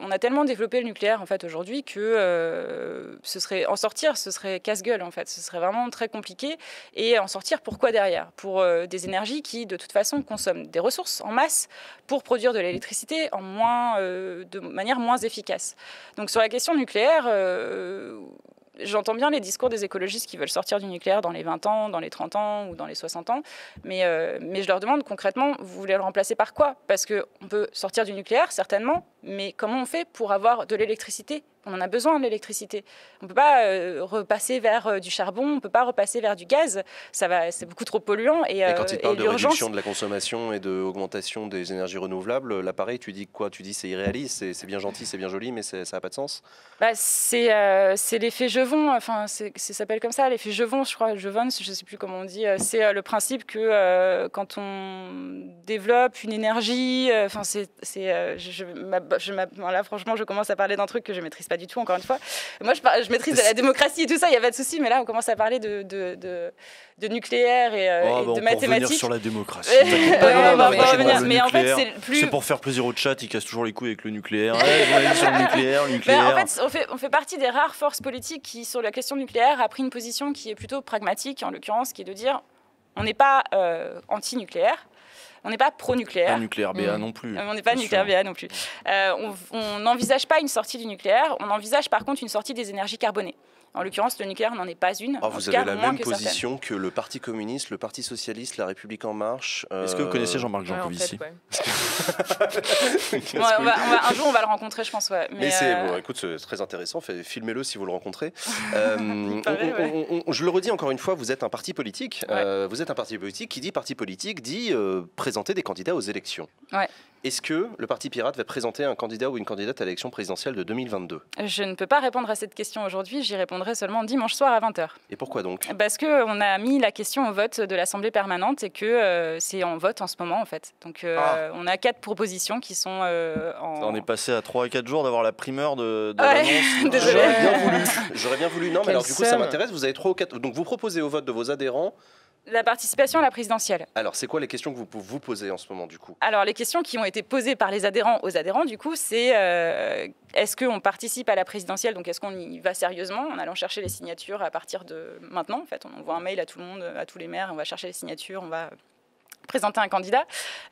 on a tellement développé le nucléaire en fait aujourd'hui que ce serait en sortir, ce serait casse-gueule en fait. Ce serait vraiment très compliqué. Et en sortir, pourquoi derrière? Pour des énergies qui, de toute façon, consomment des ressources en masse pour produire de l'électricité en moins, de manière moins efficace. Donc, sur la question nucléaire j'entends bien les discours des écologistes qui veulent sortir du nucléaire dans les 20 ans, dans les 30 ans ou dans les 60 ans, mais, euh, mais je leur demande concrètement, vous voulez le remplacer par quoi? Parce qu'on peut sortir du nucléaire, certainement, mais comment on fait pour avoir de l'électricité? On en a besoin de l'électricité. On ne peut pas euh, repasser vers euh, du charbon, on ne peut pas repasser vers du gaz. Ça va, c'est beaucoup trop polluant. Et, Et euh, quand il et parle de réduction de la consommation et d'augmentation des énergies renouvelables, là pareil, tu dis quoi? Tu dis c'est irréaliste, c'est bien gentil, c'est bien joli, mais ça n'a pas de sens? Bah, c'est c'est l'effet Jevon, enfin, c'est- ça s'appelle comme ça, l'effet Jevon, je crois, Jevons, je ne sais plus comment on dit. C'est le principe que quand on développe une énergie, enfin, c'est. c'est, je, je, là, franchement, je commence à parler d'un truc que je maîtrise pas du tout, encore une fois. Moi, je, maîtrise la démocratie et tout ça, il n'y a pas de souci, mais là, on commence à parler de, de, de, de nucléaire et, euh, Oh, et bah, de on peut revenir mathématiques. sur la démocratie. [laughs] Pas, pas pas, c'est pour faire plaisir au chat, ils cassent toujours les couilles avec le nucléaire. Ouais, journaliste sur le nucléaire, [laughs] le Ben, nucléaire. en fait, on fait, on fait partie des rares forces politiques qui, sur la question nucléaire, a pris une position qui est plutôt pragmatique, en l'occurrence, qui est de dire on n'est pas euh, anti-nucléaire, on n'est pas pro-nucléaire. Pas nucléaire BA Mm. non plus. On n'est pas nucléaire sûr. BA non plus. Euh, on- on n'envisage pas une sortie du nucléaire, on envisage par contre une sortie des énergies carbonées. En l'occurrence, le nucléaire n'en est pas une. Ah, en Vous avez la même que certaines. position que le Parti communiste, le Parti socialiste, la République en marche. Est-ce que vous euh, connaissez Jean-Marc Ouais, en Jancovici fait, ouais. qu'est-ce [laughs] Ouais, on que- va- on va- un jour, on va le rencontrer, je pense. Ouais. Mais, c'est euh, bon, écoute, c'est très intéressant. Filmez-le si vous le rencontrez. [laughs] Euh, on- paraît, ouais. on- on- on- je le redis encore une fois, vous êtes un parti politique. Ouais. Euh, vous êtes un parti politique qui dit parti politique dit euh, présenter des candidats aux élections. Est-ce que le Parti Pirate va présenter un candidat ou une candidate à l'élection présidentielle de 2022 Je ne peux pas répondre à cette question aujourd'hui, j'y répondrai seulement dimanche soir à 20h. Et pourquoi donc? Parce qu'on a mis la question au vote de l'Assemblée permanente et que euh, c'est en vote en ce moment en fait. Donc euh, Ah. on a quatre propositions qui sont euh, en... On est passé à 3 à 4 jours d'avoir la primeur de, de Ouais. [laughs] J'aurais bien voulu. J'aurais bien voulu. Non, mais Quel alors du coup, ça m'intéresse. Vous avez trois ou quatre. Donc vous proposez au vote de vos adhérents. La participation à la présidentielle. Alors, c'est quoi les questions que vous vous posez en ce moment du coup? Alors les questions qui ont été posées par les adhérents aux adhérents du coup c'est euh, est-ce qu'on participe à la présidentielle? Donc est-ce qu'on y va sérieusement en allant chercher les signatures à partir de maintenant? En fait on envoie un mail à tout le monde à tous les maires on va chercher les signatures on va présenter un candidat.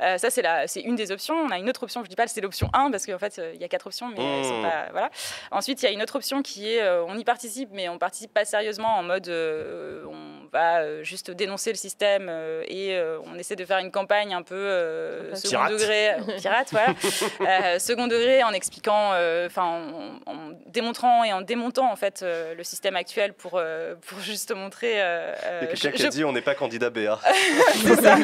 Euh, ça, c'est la- c'est une des options. On a une autre option, je ne dis pas que c'est l'option 1, parce qu'en fait, euh, il y a quatre options, mais elles sont Mmh. pas. Voilà. Ensuite, il y a une autre option qui est euh, on y participe, mais on participe pas sérieusement en mode euh, on va euh, juste dénoncer le système euh, et euh, on essaie de faire une campagne un peu euh, second Pirate. degré, pirate, voilà. [laughs] Euh, second degré en expliquant, euh, enfin, en, en démontrant et en démontant en fait euh, le système actuel pour, euh, pour juste montrer. euh, Il y a quelqu'un je- qui a je- dit on n'est pas candidat BA. [laughs] c'est ça.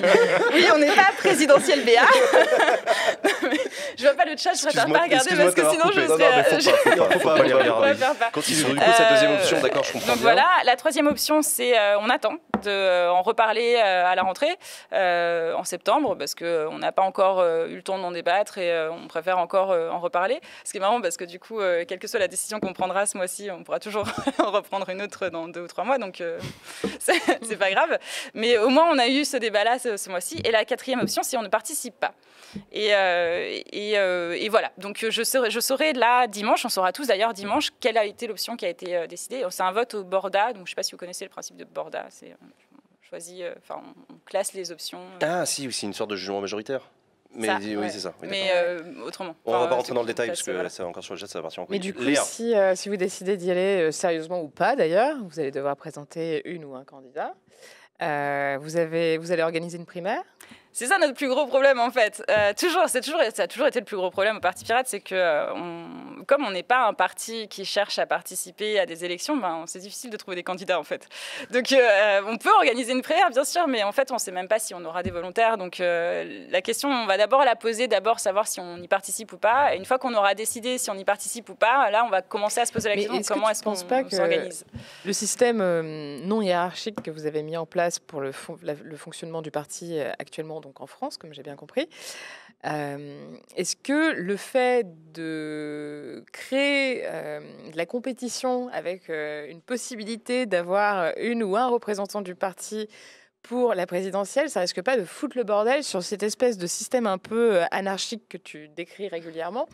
Oui, on n'est pas présidentiel BA. [laughs] Mais je vois pas le chat, je préfère pas regarder parce que sinon je serais. Non, non, faut pas, faut pas, [laughs] faut pas, les faut pas. regarder. Continue. Du coup, cette deuxième Euh, option, d'accord, je comprends Donc bien. voilà, la troisième option, c'est euh, on attend de euh, en reparler euh, à la rentrée euh, en septembre parce que on n'a pas encore euh, eu le temps d'en débattre et euh, on préfère encore euh, en reparler. Ce qui est marrant parce que du coup, euh, quelle que soit la décision qu'on prendra ce mois-ci, on pourra toujours [laughs] en reprendre une autre dans deux ou trois mois, donc euh, c'est c'est pas grave. Mais au moins, on a eu ce débat-là ce, ce mois-ci. Et la quatrième option, c'est on ne participe pas. Et, euh, et, euh, et voilà. Donc je saurai, je saurai là dimanche, on saura tous d'ailleurs dimanche quelle a été l'option qui a été euh, décidée. C'est un vote au Borda. Donc je ne sais pas si vous connaissez le principe de Borda. C'est on choisit, euh, enfin on, on classe les options. Ah, si, c'est une sorte de jugement majoritaire. Mais Ça, oui, ouais. c'est ça. oui, mais euh, autrement. on va Enfin, pas rentrer dans le détail parce que voilà. c'est encore sur le chat, ça va partir en Mais couille. du coup, si, euh, si vous décidez d'y aller euh, sérieusement ou pas, d'ailleurs, vous allez devoir présenter une ou un candidat. Euh, vous, avez, vous allez organiser une primaire? C'est ça notre plus gros problème en fait. Euh, toujours, c'est toujours, ça a toujours été le plus gros problème au Parti Pirate, c'est que euh, on- comme on n'est pas un parti qui cherche à participer à des élections, ben, c'est difficile de trouver des candidats en fait. Donc euh, on peut organiser une primaire bien sûr, mais en fait on ne sait même pas si on aura des volontaires. Donc la question, on va d'abord la poser, d'abord savoir si on y participe ou pas. Et une fois qu'on aura décidé si on y participe ou pas, là on va commencer à se poser la question que comment est-ce qu'on s'organise. Le système non hiérarchique que vous avez mis en place pour le, fon- la- le fonctionnement du parti actuellement donc en France, comme j'ai bien compris, euh, est-ce que le fait de créer euh, de la compétition avec euh, une possibilité d'avoir une ou un représentant du parti pour la présidentielle, ça risque pas de foutre le bordel sur cette espèce de système un peu anarchique que tu décris régulièrement?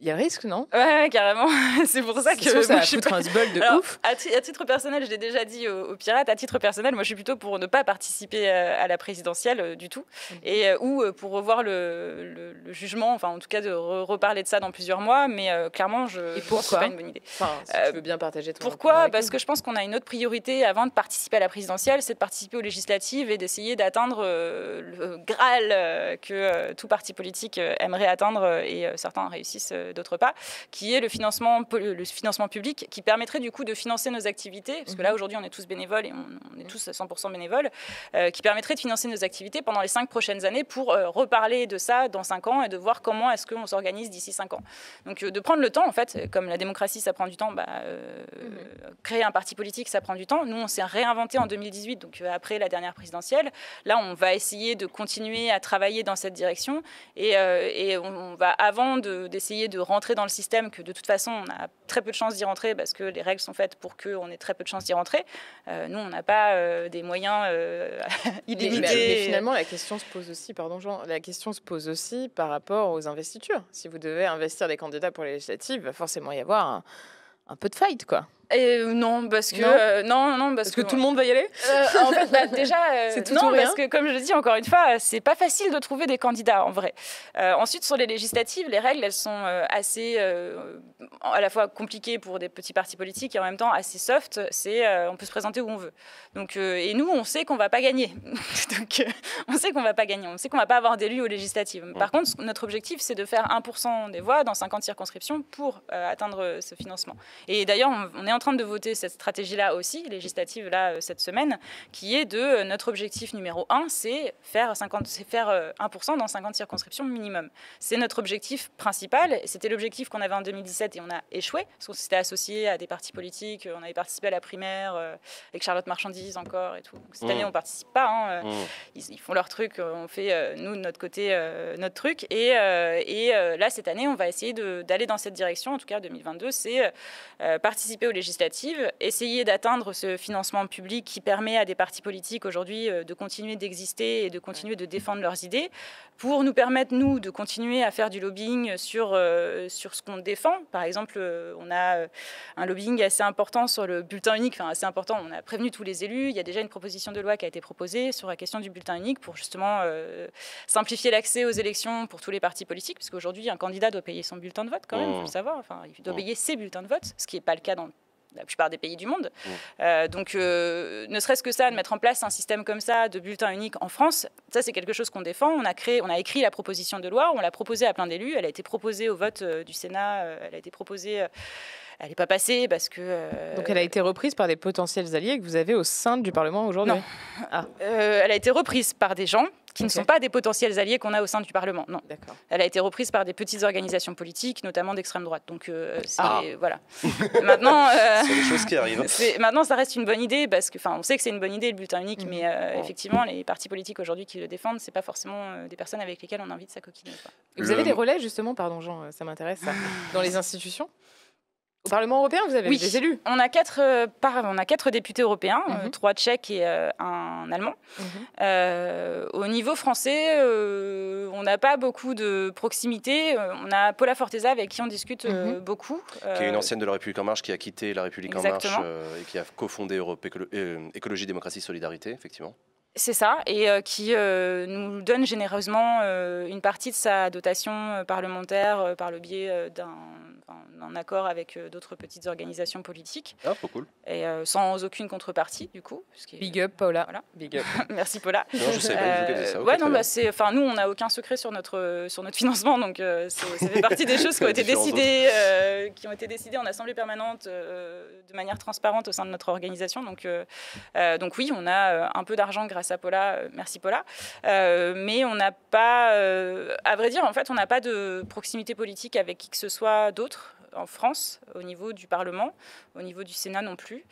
Il y a risque, non? Ouais, ouais, carrément. [laughs] c'est pour ça que sûr ça moi, je suis foutre pas- un de Alors, ouf. À, ti- à titre personnel, je l'ai déjà dit aux, aux pirates, à titre personnel, moi je suis plutôt pour ne pas participer euh, à la présidentielle euh, du tout, et, euh, ou pour revoir le, le- le jugement, enfin en tout cas de re- reparler de ça dans plusieurs mois, mais euh, clairement, je je pense pas une bonne idée. Enfin, si tu veux bien partager ton Pourquoi? Parce que je pense qu'on a une autre priorité avant de participer à la présidentielle, c'est de participer aux législatives et d'essayer d'atteindre le Graal que tout parti politique aimerait atteindre, et certains réussissent d'autres pas, qui est le financement, le financement public, qui permettrait du coup de financer nos activités, parce que là, aujourd'hui, on est tous bénévoles et on, est tous 100% bénévoles, qui permettrait de financer nos activités pendant les cinq prochaines années pour reparler de ça dans cinq ans et de voir comment est-ce qu'on s'organise d'ici cinq ans. Donc, de prendre le temps, en fait, comme la démocratie, ça prend du temps, bah, mhm. créer un parti politique, ça prend du temps. Nous, on s'est réinventé en 2018, donc après la dernière présidentielle. Là, on va essayer de continuer à travailler dans cette direction. Et, euh, on, va, avant d'essayer de, rentrer dans le système, que de toute façon, on a très peu de chances d'y rentrer parce que les règles sont faites pour qu'on ait très peu de chances d'y rentrer. Euh, nous, on n'a pas euh, des moyens [laughs] illimités. Mais, finalement, la question se pose aussi, pardon Jean, la question se pose aussi par rapport aux investitures. Si vous devez investir des candidats pour les législatives, il va forcément y avoir un, un peu de fight, quoi. Et non, parce que non, euh, non, non, parce, que, tout le monde va y aller. Euh, en fait, bah, déjà, [laughs] euh, c'est tout non, parce que comme je le dis encore une fois, c'est pas facile de trouver des candidats en vrai. ensuite, sur les législatives, les règles, elles sont assez à la fois compliquées pour des petits partis politiques et en même temps assez soft. C'est on peut se présenter où on veut. Donc, et nous, on sait qu'on va pas gagner. [laughs] Donc, on sait qu'on va pas gagner. On sait qu'on va pas avoir d'élus aux législatives. Par contre, notre objectif, c'est de faire 1% des voix dans 50 circonscriptions pour atteindre ce financement. Et d'ailleurs, on est en train de voter cette stratégie-là aussi, législative, là, euh, cette semaine, qui est de euh, notre objectif numéro un, c'est faire, 50, faire 1% euh, dans 50 circonscriptions minimum. C'est notre objectif principal. C'était l'objectif qu'on avait en 2017 et on a échoué, parce qu'on s'était associé à des partis politiques. On avait participé à la primaire avec Charlotte Marchandise encore et tout. cette année, mmh. on ne participe pas. Hein, mmh. ils, font leur truc, on fait, nous, de notre côté, notre truc. Et, et là, cette année, on va essayer d'aller dans cette direction, en tout cas 2022, c'est participer aux législatives essayer d'atteindre ce financement public qui permet à des partis politiques aujourd'hui euh, de continuer d'exister et de continuer de défendre leurs idées, pour nous permettre, nous, de continuer à faire du lobbying sur, euh, sur ce qu'on défend. Par exemple, euh, on a un lobbying assez important sur le bulletin unique, enfin assez important, on a prévenu tous les élus, il y a déjà une proposition de loi qui a été proposée sur la question du bulletin unique pour justement simplifier l'accès aux élections pour tous les partis politiques, parce qu'aujourd'hui, un candidat doit payer son bulletin de vote quand même, il faut le mmh. savoir, enfin, il doit mmh. payer ses bulletins de vote, ce qui n'est pas le cas dans la plupart des pays du monde. Mmh. Euh, donc, euh, ne serait-ce que ça, de mettre en place un système comme ça de bulletin unique en France, ça c'est quelque chose qu'on défend. On a créé, on a écrit la proposition de loi, on l'a proposée à plein d'élus, elle a été proposée au vote euh, du Sénat, elle a été proposée. Elle n'est pas passée parce que. Donc elle a été reprise par des potentiels alliés que vous avez au sein du Parlement aujourd'hui Non. Ah. elle a été reprise par des gens qui ne sont pas des potentiels alliés qu'on a au sein du Parlement. Non. Elle a été reprise par des petites organisations politiques, notamment d'extrême droite. Donc, euh, ah. voilà. [laughs] maintenant, euh, des choses qui arrivent. Maintenant, ça reste une bonne idée parce que, enfin, on sait que c'est une bonne idée le bulletin unique, mhm. mais euh, effectivement, les partis politiques aujourd'hui qui le défendent, c'est pas forcément des personnes avec lesquelles on a envie de s'acoquiner. Vous avez des relais justement, pardon Jean, ça m'intéresse, [laughs] dans les institutions? Au Parlement européen, vous avez des élus on a, quatre, euh, on a quatre députés européens, euh, mhm. trois tchèques et euh, un allemand. Mhm. au niveau français, on n'a pas beaucoup de proximité. On a Paula Forteza avec qui on discute mhm. beaucoup. Qui est une ancienne de la République En Marche, qui a quitté la République En Marche et qui a cofondé Europe Écologie, Démocratie, Solidarité, effectivement. C'est ça, et qui nous donne généreusement une partie de sa dotation parlementaire par le biais d'un en accord avec euh, d'autres petites organisations politiques. Ah, trop cool. Et euh, sans aucune contrepartie, du coup. Big up, Paula. Voilà. Big up. [laughs] Merci, Paula. Non, je sais pas, vous ça. Euh, ouais, non, bah, c'est, enfin, nous, on n'a aucun secret sur notre, sur notre financement, donc ça fait partie des [laughs] choses qui ont été décidées, qui ont été décidées en assemblée permanente de manière transparente au sein de notre organisation. Donc, donc oui, on a un peu d'argent grâce à Paula. merci, Paula. mais on n'a pas, à vrai dire, en fait, on n'a pas de proximité politique avec qui que ce soit d'autre en France, au niveau du Parlement, au niveau du Sénat non plus.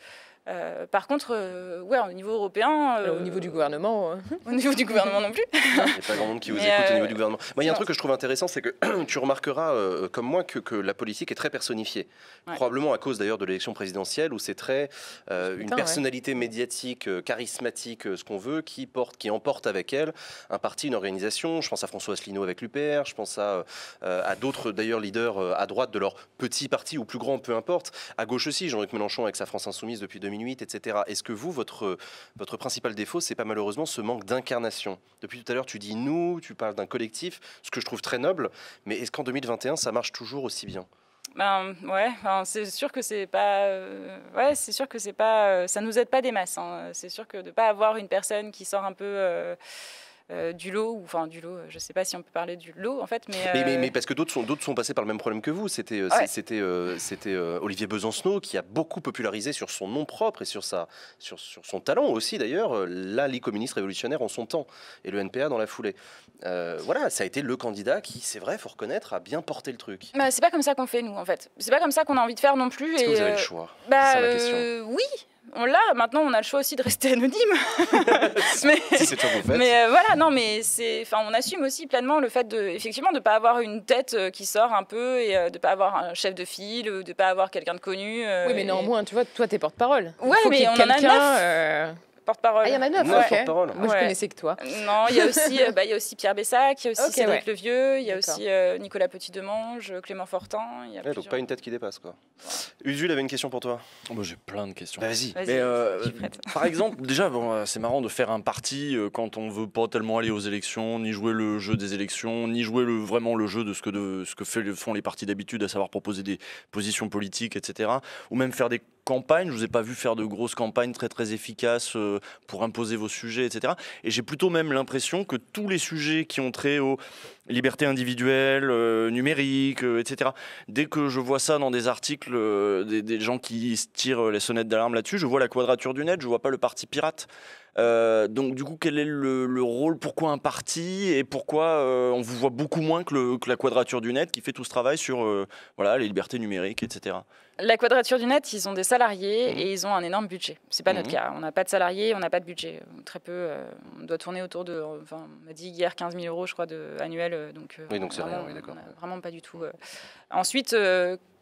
Euh, par contre, euh, ouais, au niveau européen. au niveau du gouvernement. Hein. [laughs] Au niveau du gouvernement non plus. Il n'y a pas grand monde qui [laughs] vous écoute au niveau du gouvernement. Moi, il y a un truc que je trouve intéressant, c'est que [clears throat] tu remarqueras, comme moi, que, que, la politique est très personnifiée. Probablement à cause d'ailleurs de l'élection présidentielle, où c'est très une personnalité médiatique, charismatique, ce qu'on veut, qui, porte, qui emporte avec elle un parti, une organisation. Je pense à François Asselineau avec l'UPR, je pense à, à d'autres d'ailleurs leaders à droite de leur petit parti ou plus grand, peu importe. À gauche aussi, Jean-Luc Mélenchon avec sa France Insoumise depuis 2000 etc. Est-ce que vous, votre, votre principal défaut, c'est pas malheureusement ce manque d'incarnation? Depuis tout à l'heure, tu dis nous, tu parles d'un collectif, ce que je trouve très noble, mais est-ce qu'en 2021, ça marche toujours aussi bien? Ben ouais, c'est sûr que c'est pas, euh, ouais, c'est sûr que c'est pas, euh, ça nous aide pas des masses. Hein. C'est sûr que de pas avoir une personne qui sort un peu. Euh, euh, du lot, ou enfin du lot, je ne sais pas si on peut parler du lot en fait, mais. Mais, mais, euh, mais parce que d'autres sont, sont passés par le même problème que vous. C'était, euh, Ouais. c'est- c'était, euh, c'était euh, Olivier Besancenot qui a beaucoup popularisé sur son nom propre et sur, sa, sur, sur son talent aussi d'ailleurs, euh, la Ligue communiste révolutionnaire en son temps et le NPA dans la foulée. Euh, voilà, ça a été le candidat qui, c'est vrai, faut reconnaître, a bien porté le truc. bah, c'est pas comme ça qu'on fait nous en fait. C'est pas comme ça qu'on a envie de faire non plus. Est-ce que vous avez euh, le choix? Bah C'est ça la question. euh, oui, on l'a. Maintenant, on a le choix aussi de rester anonyme. [laughs] mais Si mais euh, voilà, non, mais c'est, enfin, on assume aussi pleinement le fait de, effectivement, de pas avoir une tête euh, qui sort un peu et euh, de pas avoir un chef de file, ou de pas avoir quelqu'un de connu. euh, Oui, mais et- néanmoins, tu vois, toi, t'es porte-parole. Il Ouais, faut mais qu'il y ait on en a neuf. Porte-parole. Ah, il y en a neuf, Neuf ok. porte-parole. Moi, je Ouais. connaissais que toi. Non, il y a [laughs] aussi, euh, bah, il y a aussi Pierre Bessac, il y a aussi Ok, Cédric ouais. Levieux, il y a aussi euh, Nicolas Petit-Demange, Clément Fortin. Il y a Ouais, donc pas une tête qui dépasse quoi. Usul avait une question pour toi. Oh, bah, J'ai plein de questions. Bah, Vas-y. Euh, par exemple, [laughs] déjà, bon, c'est marrant de faire un parti quand on veut pas tellement aller aux élections, ni jouer le jeu des élections, ni jouer le, vraiment le jeu de ce que, de, ce que fait, font les partis d'habitude, à savoir proposer des positions politiques, etc. Ou même faire des campagnes. Je vous ai pas vu faire de grosses campagnes très très efficaces euh, pour imposer vos sujets, etc. Et j'ai plutôt même l'impression que tous les sujets qui ont trait aux libertés individuelles, euh, numériques, euh, etc. Dès que je vois ça dans des articles, euh, des, gens qui tirent les sonnettes d'alarme là-dessus, je vois la quadrature du net, je vois pas le parti pirate. Euh, donc du coup, quel est le, le rôle? Pourquoi un parti? Et pourquoi euh, on vous voit beaucoup moins que, le- que la quadrature du net qui fait tout ce travail sur euh, voilà, les libertés numériques, etc. La Quadrature du Net, ils ont des salariés Mhm. et ils ont un énorme budget. C'est pas notre Mhm. cas. On n'a pas de salariés, on n'a pas de budget. Très peu. on doit tourner autour de. Enfin, on m'a dit hier 15 000 euros, je crois, de, annuel. Donc, Oui, donc c'est vraiment, rien, oui, Vraiment pas du tout. Ensuite.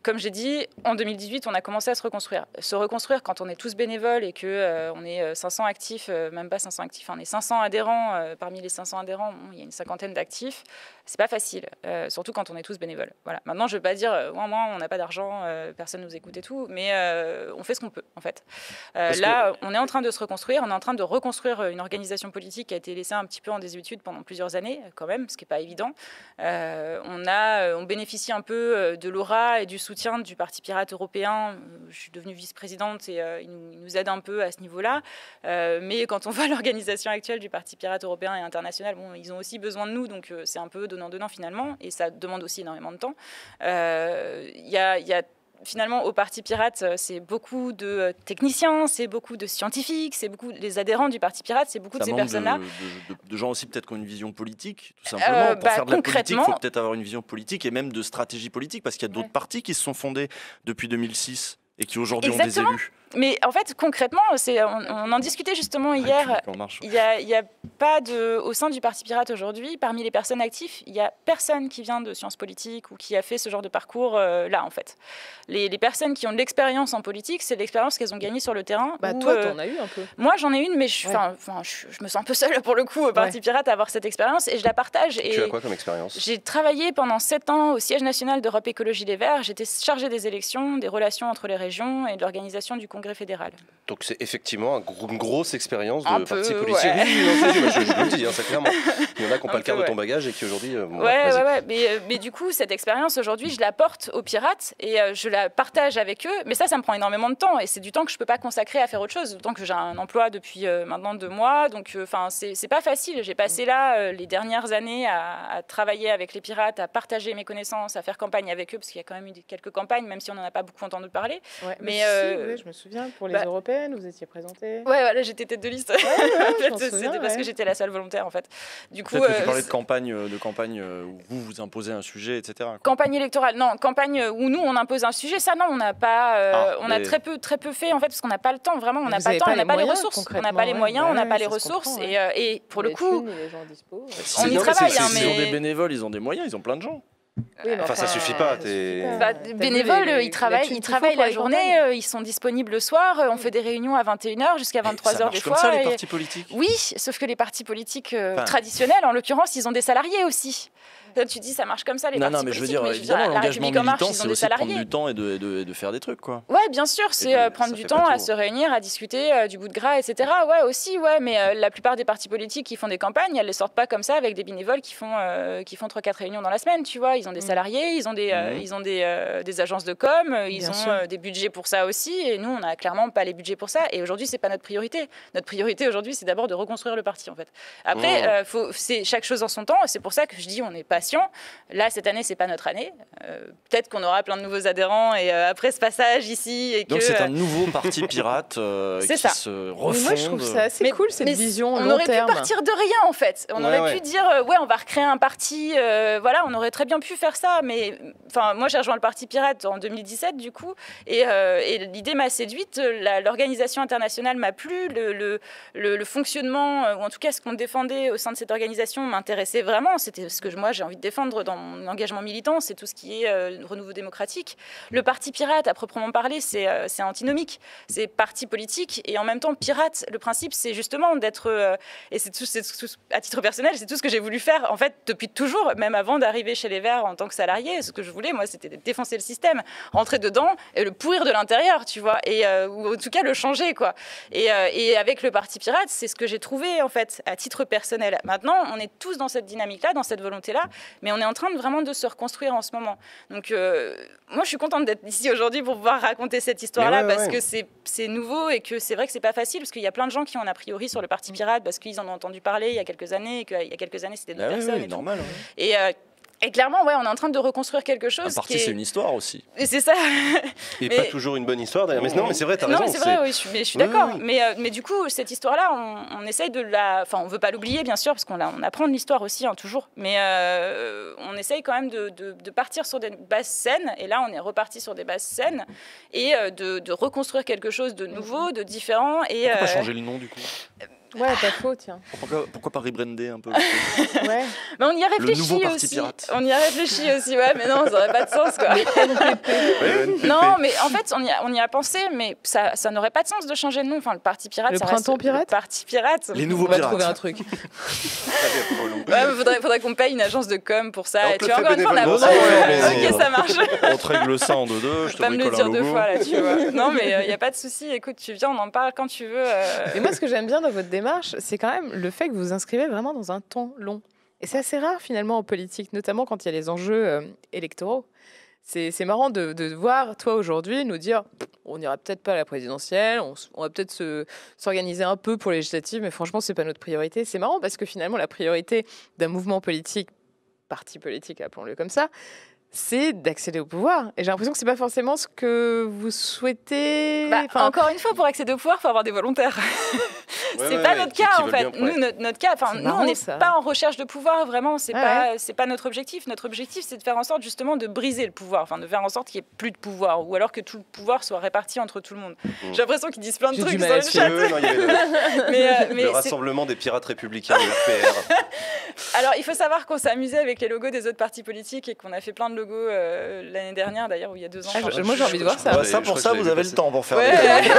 Euh, comme j'ai dit, en 2018, on a commencé à se reconstruire. Se reconstruire quand on est tous bénévoles et que euh, on est euh, 500 actifs, euh, même pas 500 actifs, on est 500 adhérents. euh, parmi les 500 adhérents, il y a une cinquantaine d'actifs. C'est pas facile, euh, surtout quand on est tous bénévoles. Voilà. Maintenant, je veux pas dire, euh, moi, moi, on n'a pas d'argent, euh, personne nous écoute et tout, mais euh, on fait ce qu'on peut, en fait. Que- là, on est en train de se reconstruire, on est en train de reconstruire une organisation politique qui a été laissée un petit peu en désuétude pendant plusieurs années, quand même, ce qui n'est pas évident. On, a, on bénéficie un peu de l'aura et du soutien du Parti pirate européen. Je suis devenue vice-présidente et il, nous, il nous aide un peu à ce niveau-là. Mais quand on [laughs] voit l'organisation actuelle du Parti pirate européen et international, bon, ils ont aussi besoin de nous, donc c'est un peu donnant-donnant finalement, et ça demande aussi énormément de temps. Euh, Il y a- il y a finalement, au Parti Pirate, euh, c'est beaucoup de euh, techniciens, c'est beaucoup de scientifiques, c'est beaucoup les adhérents du Parti Pirate, c'est beaucoup de ces manque de, personnes-là. de- de- de gens aussi peut-être qui ont une vision politique, tout simplement. Euh, Pour bah, faire de la politique, il faut peut-être avoir une vision politique et même de stratégie politique, parce qu'il y a d'autres Ouais. partis qui se sont fondés depuis 2006 et qui aujourd'hui ont des Exactement. élus. Mais en fait, concrètement, c'est, on, on en discutait justement hier. Il n'y a, y a pas de, au sein du Parti Pirate aujourd'hui, parmi les personnes actives, il n'y a personne qui vient de sciences politiques ou qui a fait ce genre de parcours euh, là, en fait. Les, les personnes qui ont de l'expérience en politique, c'est l'expérience qu'elles ont gagnée sur le terrain. Bah, où, toi, euh, t'en as eu un peu. Moi, j'en ai une, mais je, Ouais. enfin, enfin, je, je me sens un peu seule pour le coup au Parti Pirate à avoir cette expérience et je la partage. Et Tu as quoi comme expérience? j'ai travaillé pendant sept ans au siège national d'Europe Écologie Les Verts. J'étais chargée des élections, des relations entre les régions et de l'organisation du congrès fédéral. Donc c'est effectivement un gros- une grosse expérience de Un parti peu, ouais. Oui, non, je, je- le dis, hein, c'est clairement. [laughs] Il y en a qui n'ont pas le quart peu, de ton ouais. bagage et qui aujourd'hui. euh, bon, Ouais, vas-y. ouais, ouais. Mais, euh, mais du coup, cette expérience aujourd'hui, je la porte aux pirates et euh, je la partage avec eux. Mais ça, ça me prend énormément de temps et c'est du temps que je peux pas consacrer à faire autre chose. D'autant que j'ai un emploi depuis euh, maintenant deux mois. Donc, enfin, c'est c'est pas facile. J'ai passé là euh, les dernières années à, à travailler avec les pirates, à partager mes connaissances, à faire campagne avec eux, parce qu'il y a quand même eu quelques campagnes, même si on n'en a pas beaucoup entendu parler. Ouais, mais, mais si, euh, ouais, je me souviens, pour les bah- européennes, vous étiez présenté. Ouais, voilà, j'étais tête de liste. ouais, [laughs] m'en C'était parce que ouais. j'étais la seule volontaire, en fait. Du coup, que tu euh, parlais de campagne, euh, de campagne où vous vous imposez un sujet, etc. quoi. Campagne électorale, non, campagne où nous on impose un sujet, ça non, on n'a pas, euh, Ah, on a très peu, très peu fait en fait parce qu'on n'a pas le temps, vraiment, on n'a pas le temps, on n'a pas les ressources, on n'a pas les ouais. moyens, on n'a ouais, pas les ressources et, pour le coup. On y travaille, c'est- hein, Ils ont mais- des bénévoles, ils ont des moyens, ils ont plein de gens. Oui, Enfin, ça suffit pas, ça t'es- suffit pas. bah, bénévoles, les- les- ils travaillent, ils travaillent la journée, euh, ils sont disponibles le soir, euh, on fait des réunions à 21h jusqu'à Mais 23h ça des fois. comme ça, les partis politiques? Oui, sauf que les partis politiques euh, Enfin- traditionnels, en l'occurrence, ils ont des salariés aussi. Toi, Tu dis ça marche comme ça les Non, partis non, mais je veux dire, mais évidemment, la l'engagement marche, c'est aussi de prendre du temps et de, et de- et de faire des trucs, quoi. Ouais, bien sûr, c'est euh, prendre du temps pas à se réunir, à discuter euh, du bout de gras, etc. Ouais, aussi, ouais, mais euh, la plupart des partis politiques qui font des campagnes, elles les sortent pas comme ça avec des bénévoles qui font, euh, qui font 3-4 réunions dans la semaine, tu vois. ils ont des Mm. salariés, ils ont des, euh, Mhm. ils ont des, euh, des agences de com, ils Bien ont euh, des budgets pour ça aussi. Et nous, on n'a clairement pas les budgets pour ça. Et aujourd'hui, c'est pas notre priorité. Notre priorité aujourd'hui, c'est d'abord de reconstruire le parti, en fait. Après, Oh. euh, faut, c'est chaque chose en son temps. C'est pour ça que je dis, on est Là, cette année, c'est pas notre année. Euh, Peut-être qu'on aura plein de nouveaux adhérents. Et euh, après ce passage ici, et que Donc c'est euh, un nouveau parti [laughs] pirate euh, C'est qui ça. se Mais refonde. moi, je trouve ça assez Mais- cool, cette mais vision on long aurait terme. pu partir de rien en fait. On Ouais, aurait ouais. pu dire euh, ouais, on va recréer un parti. euh, voilà, on aurait très bien pu faire ça. Mais enfin, moi j'ai rejoint le parti pirate en 2017 du coup, et, euh, et l'idée m'a séduite. L'organisation internationale m'a plu. Le, le, le- le fonctionnement euh, ou en tout cas ce qu'on défendait au sein de cette organisation m'intéressait vraiment. C'était ce que moi j'ai envie défendre dans mon engagement militant. C'est tout ce qui est euh, renouveau démocratique. Le parti pirate, à proprement parler, c'est euh, c'est antinomique. C'est parti politique et en même temps pirate. Le principe, c'est justement d'être euh, et c'est tout, à titre personnel, c'est tout ce que j'ai voulu faire en fait depuis toujours, même avant d'arriver chez les Verts en tant que salarié. Ce que je voulais, moi, c'était défoncer le système, rentrer dedans et le pourrir de l'intérieur, tu vois, et ou en tout cas le changer, quoi. Et avec le Parti Pirate, c'est ce que j'ai trouvé en fait à titre personnel. Maintenant, on est tous dans cette dynamique-là, dans cette volonté-là, mais on est en train de vraiment de se reconstruire en ce moment. Donc, euh, moi, je suis contente d'être ici aujourd'hui pour pouvoir raconter cette histoire-là ouais, parce ouais. que c'est nouveau et que c'est vrai que c'est pas facile parce qu'il y a plein de gens qui ont a priori sur le Parti Pirate parce qu'ils en ont entendu parler il y a quelques années et qu'il y a quelques années c'était Bah d'autres oui, personnes. oui, et, normal. Et, euh, et clairement, ouais, on est en train de reconstruire quelque chose. Un qui parti, est- c'est une histoire aussi. Et c'est ça. Et Mais- pas toujours une bonne histoire d'ailleurs. Mais non, mais c'est vrai, t'as non, raison. mais c'est vrai, oui, je suis, mais je suis d'accord. oui, oui. Mais, euh, mais du coup, cette histoire-là, on, on essaye de la. Enfin, on veut pas l'oublier, bien sûr, parce qu'on on apprend de l'histoire aussi, hein, toujours. Mais euh, on essaye quand même de, de- de partir sur des bases saines. Et là, on est reparti sur des bases saines et euh, de, de reconstruire quelque chose de nouveau, de différent. Et, Pourquoi pas euh, changer le nom du coup? Ouais, pas faux, tiens. pourquoi, pourquoi pas rebrander un peu [laughs] Ouais. mais on y a Le réfléchi nouveau parti aussi. pirate. On y a réfléchi aussi, ouais, mais non, ça aurait pas de sens, quoi. Non, mais en fait, on y a, on y a pensé, mais ça, ça n'aurait pas de sens de changer de nom. Enfin, le Parti Pirate, Le ça Printemps reste Pirate Le Parti Pirate. Les On nouveaux va pirates. trouver un truc. Ouais, mais faudrait, faudrait qu'on paye une agence de com pour ça. On Et tu vois, encore une fois, on a bénévolement. pas- Non, non, mais- Ok, ça marche. On te règle ça en deux deux, je te pas me le dire deux fois là, tu vois. Non, mais il n'y a pas de souci. Écoute, tu viens, on en parle quand tu veux. euh. Mais moi, ce que j'aime bien dans votre démarche, c'est quand même le fait que vous vous inscrivez vraiment dans un temps long. Et c'est assez rare finalement en politique, notamment quand il y a les enjeux euh, électoraux. C'est marrant de, de voir, toi aujourd'hui, nous dire on n'ira peut-être pas à la présidentielle, on, on va peut-être se- s'organiser un peu pour les législatives, mais franchement, c'est pas notre priorité. C'est marrant parce que finalement, la priorité d'un mouvement politique, parti politique, appelons-le comme ça, c'est d'accéder au pouvoir. Et j'ai l'impression que c'est pas forcément ce que vous souhaitez. Bah, Enfin, encore une fois, pour accéder au pouvoir, il faut avoir des volontaires. Ouais, [laughs] c'est ouais, pas ouais, notre qui- cas qui en fait. bien, ouais. Nous, notre, notre cas, enfin, nous, marrant, on n'est pas en recherche de pouvoir vraiment. C'est Ouais, pas, c'est pas notre objectif. Notre objectif, c'est de faire en sorte justement de briser le pouvoir, enfin de faire en sorte qu'il n'y ait plus de pouvoir, ou alors que tout le pouvoir soit réparti entre tout le monde. J'ai l'impression qu'ils disent plein de trucs à le [laughs] chat. Non, Mais, euh, mais rassemblement des pirates républicains, le RPR. [laughs] Alors, il faut savoir qu'on s'est amusé avec les logos des autres partis politiques et qu'on a fait plein de euh, l'année dernière, d'ailleurs, ou il y a deux ans. Ah, je- moi, j'ai envie de voir ça. Bah, pour ça, vous avez le temps pour faire Ouais. des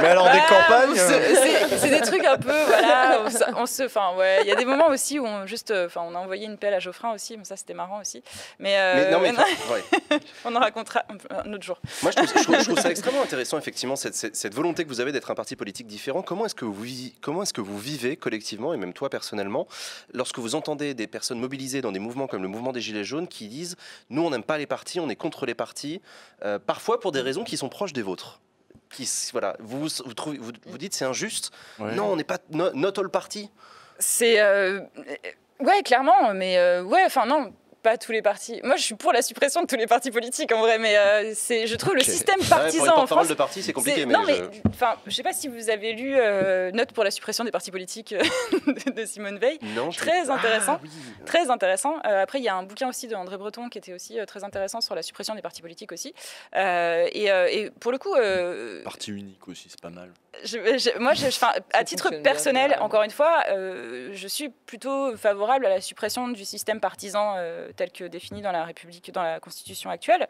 Mais alors, des Ah, campagnes C'est des trucs un peu, voilà. On se, enfin, ouais. Il y a des moments aussi où on juste, euh, enfin, on a envoyé une pelle à Geoffrin aussi, mais ça c'était marrant aussi. Mais, euh, Mais non, mais [laughs] on en racontera un, autre jour. Moi, je trouve, je trouve- je trouve ça extrêmement intéressant, effectivement, cette, cette- cette volonté que vous avez d'être un parti politique différent. Comment est-ce que vous, comment est-ce que vous vivez collectivement, et même toi personnellement, lorsque vous entendez des personnes mobilisées dans des mouvements comme le mouvement des Gilets jaunes qui disent Nous, on n'aime pas les partis, on est contre les partis, euh, parfois pour des raisons qui sont proches des vôtres qui, voilà, vous, vous, trouvez, vous, vous dites c'est injuste. Ouais. Non, on n'est pas no- not all party. C'est, euh, ouais, clairement, mais euh, ouais, enfin non. Pas tous les partis. Moi, je suis pour la suppression de tous les partis politiques en vrai, mais euh, c'est, je trouve le système Ouais, pour partisan en France de parti, c'est compliqué. C'est- Mais non, mais je- enfin, je sais pas si vous avez lu euh, Note pour la suppression des partis politiques euh, de- [laughs] de Simone Veil. non, je- Très intéressant. Ah, oui. Très intéressant. Euh, après, il y a un bouquin aussi de André Breton qui était aussi euh, très intéressant sur la suppression des partis politiques aussi. Euh, et, euh, et pour le coup, euh, Parti unique aussi, c'est pas mal. Je- je- moi, je, à titre bien, personnel, encore une fois, euh, je suis plutôt favorable à la suppression du système partisan euh, tel que défini dans la République, dans la Constitution actuelle.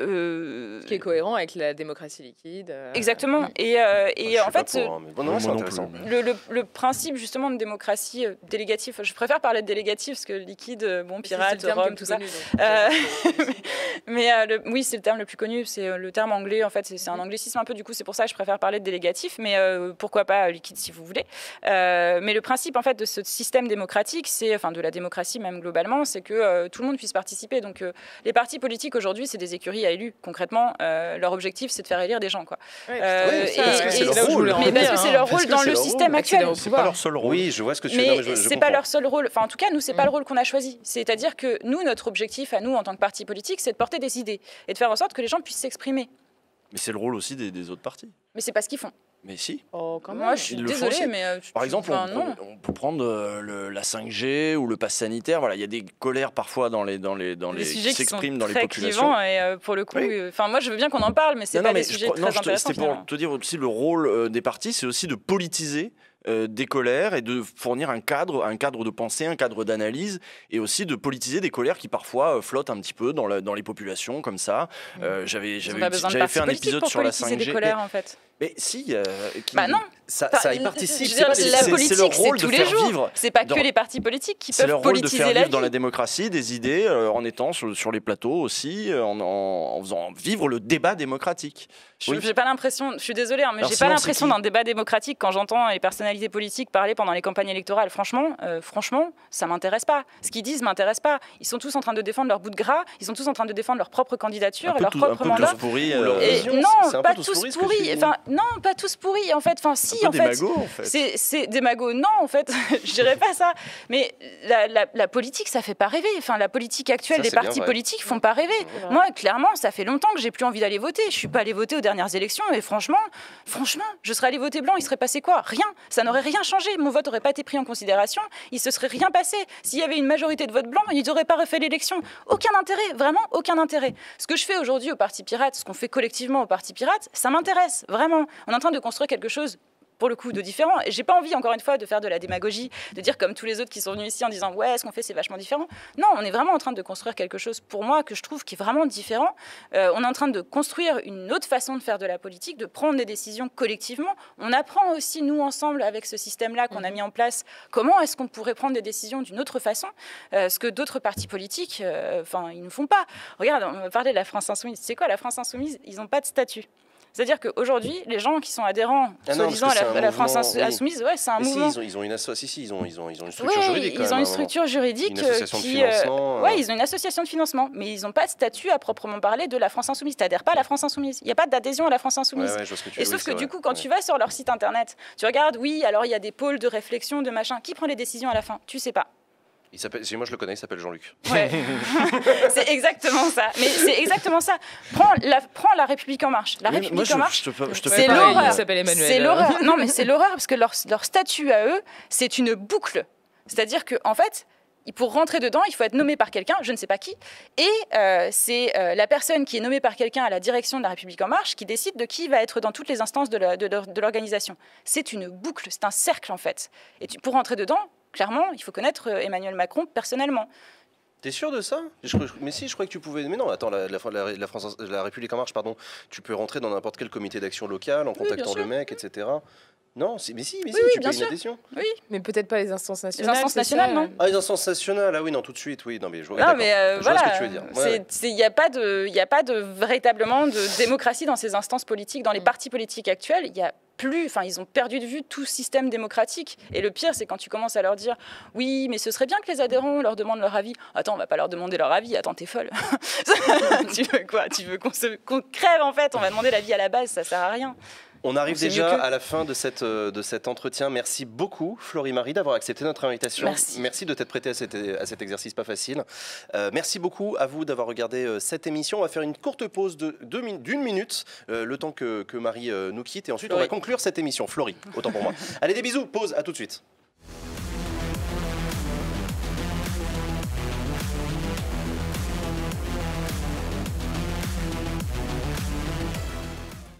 Euh, Ce qui est cohérent avec la démocratie liquide. euh, Exactement. Et, euh, et en fait, pour, hein, non, non, non le, le- le principe justement de démocratie euh, délégative, je préfère parler de délégative parce que liquide, bon, pirate, Rome, tout ça. connu, [laughs] Mais le- oui, c'est le terme le plus connu, c'est le terme anglais, en fait, c'est un Mhm. anglicisme un peu, du coup, c'est pour ça que je préfère parler de délégatif, mais euh, pourquoi pas liquide si vous voulez. Euh, mais le principe, en fait, de ce système démocratique, c'est, enfin, de la démocratie même globalement, c'est que euh, tout le monde puisse participer. Donc, euh, les partis politiques aujourd'hui, c'est des écuries à élus. Concrètement, euh, leur objectif, c'est de faire élire des gens, quoi. ouais, Euh, c'est- parce que leur rôle. Mais parce venir, que c'est leur rôle dans le système actuel. C'est pas leur seul rôle. Oui, je vois ce que tu veux Mais c'est pas leur seul rôle. Enfin, en tout cas, nous, c'est pas Mm. le rôle qu'on a choisi. C'est-à-dire que nous, notre objectif à nous, en tant que parti politique, c'est de porter des idées et de faire en sorte que les gens puissent s'exprimer. Mais c'est le rôle aussi des, des autres partis. Mais c'est pas ce qu'ils font. Mais si. Oh, quand même. Moi, je suis désolée, mais euh, tu- Par tu- exemple, on, non. on- on peut prendre euh, le- la 5G ou le pass sanitaire. Voilà, il y a des colères parfois dans les dans les dans des les sujets qui s'expriment dans les populations. et euh, pour le coup, Oui. euh, enfin moi je veux bien qu'on en parle, mais c'est Non, pas non, des mais je sujets crois- très non, je intéressants. c'était pour te dire aussi le rôle euh, des partis, c'est aussi de politiser euh, des colères et de fournir un cadre, un cadre de pensée, un cadre d'analyse, et aussi de politiser des colères qui parfois euh, flottent un petit peu dans, la- dans les populations comme ça. Euh, j'avais j'avais fait un épisode sur la politiser 5G. des colères en fait. Mais, si. qui- Bah non, Ça, y participe. c'est dire, c'est- la c'est- c'est c'est rôle tous de les faire jours. vivre C'est pas dans- que les partis politiques qui C'est peuvent leur rôle de politiser faire la vivre dans la démocratie des idées en étant sur, sur les plateaux aussi, en, en- en faisant vivre le débat démocratique. Je- Oui. J'ai pas l'impression, je suis désolée, hein, mais j'ai pas l'impression d'un débat démocratique quand j'entends les personnalités politiques parler pendant les campagnes électorales. Franchement, euh, franchement, ça m'intéresse pas. Ce qu'ils disent m'intéresse pas. Ils sont tous en train de défendre leur bout de gras, ils sont tous en train de défendre leur propre candidature, leur tout- propre mandat. tous pourris. Ou leur euh, Et vision, non, pas tous pourris, pourris. dis. Enfin, non, pas tous pourris. En fait, enfin, si, un en peu fait. démago, en fait. C'est, c'est démago, non, en fait, [laughs] je dirais pas ça. Mais la, la- la politique, ça fait pas rêver. Enfin, la politique actuelle Ça, des partis politiques font pas rêver. Moi, clairement, ça fait longtemps que j'ai plus envie d'aller voter. Je suis pas allée voter aux dernières élections et franchement, franchement, je serais allée voter blanc, il serait passé quoi? Rien. Ça n'aurait rien changé. Mon vote aurait pas été pris en considération. Il se serait rien passé. S'il y avait une majorité de vote blanc, ils n'auraient pas refait l'élection. Aucun intérêt, vraiment aucun intérêt. Ce que je fais aujourd'hui au Parti Pirate, ce qu'on fait collectivement au Parti Pirate, ça m'intéresse vraiment. On est en train de construire quelque chose pour le coup de différent. Et j'ai pas envie encore une fois de faire de la démagogie, de dire comme tous les autres qui sont venus ici en disant ouais ce qu'on fait c'est vachement différent. Non, on est vraiment en train de construire quelque chose pour moi que je trouve qui est vraiment différent. Euh, on est en train de construire une autre façon de faire de la politique, de prendre des décisions collectivement. On apprend aussi nous ensemble avec ce système-là qu'on a mis en place comment est-ce qu'on pourrait prendre des décisions d'une autre façon, euh, ce que d'autres partis politiques, euh, enfin ils ne font pas. Regarde, on va parler de la France insoumise. C'est quoi la France insoumise Ils n'ont pas de statut. C'est-à-dire qu'aujourd'hui, les gens qui sont adhérents, Ah soi-disant, à la, France mouvement, Insou- oui. insoumise, ouais, c'est un Mais si, mouvement. ils ont, ils ont une asso- si, si, ils ont, ils ont, ils ont une structure Oui, juridique. ils ont une structure juridique Une association de qui, euh, financement. euh. ouais, ils ont une association de financement, mais ils n'ont pas de statut à proprement parler de la France insoumise. Tu n'adhères pas à la France insoumise. Il n'y a pas d'adhésion à la France insoumise. ouais, je vois ce que tu Et oui, sauf que du coup, quand tu vas sur leur site internet, tu regardes, oui, alors il y a des pôles de réflexion, de machin. Qui prend les décisions à la fin? Tu sais pas. Il s'appelle, si moi je le connais, il s'appelle Jean-Luc. Ouais. [laughs] c'est exactement ça. Mais c'est exactement ça. Prends la, prends la République en marche. La Oui, République moi, je, en marche. C'est l'horreur. Il s'appelle Emmanuel. C'est l'horreur. Non, mais c'est l'horreur parce que leur, leur statut à eux, c'est une boucle. C'est-à-dire que en fait, pour rentrer dedans, il faut être nommé par quelqu'un, je ne sais pas qui, et euh, c'est euh, la personne qui est nommée par quelqu'un à la direction de la République en marche qui décide de qui va être dans toutes les instances de l'organisation. C'est une boucle, c'est un cercle en fait. Et tu- pour rentrer dedans, clairement, il faut connaître euh, Emmanuel Macron personnellement. T'es sûr de ça? Je, Mais si, je crois que tu pouvais. Mais non, attends, la, la, la- la France, la République en marche, pardon. Tu peux rentrer dans n'importe quel comité d'action locale en contactant le mec, etc. Non, mais si, mais si, Oui, oui, tu bien payes une sûr. adhésion. Mais peut-être pas les instances nationales. instances c'est nationales, non Ah, les instances nationales, ah oui, non, tout de suite, oui. Non, mais je vois, Non, mais euh, Je vois voilà, ce que tu veux dire. Ouais, ouais. il n'y a pas de, y a pas de véritablement de démocratie dans ces instances politiques, dans les Mm. partis politiques actuels. Il y a plus, enfin, ils ont perdu de vue tout système démocratique. Et le pire, c'est quand tu commences à leur dire, oui, mais ce serait bien que les adhérents leur demandent leur avis. Attends, on va pas leur demander leur avis. Attends, t'es folle. [laughs] tu veux quoi? Tu veux qu'on se- crève en fait? On va demander l'avis à la base, ça sert à rien. On arrive déjà à la fin de, cette, euh, de cet entretien. Merci beaucoup, Florie-Marie, d'avoir accepté notre invitation. Merci. de t'être prêtée à cet, à cet exercice pas facile. Euh, merci beaucoup à vous d'avoir regardé euh, cette émission. On va faire une courte pause de d'une minute, euh, le temps que, que Marie nous quitte. Et ensuite, on Florie. va conclure cette émission. Florie, autant pour moi. Allez, des bisous. Pause. À tout de suite.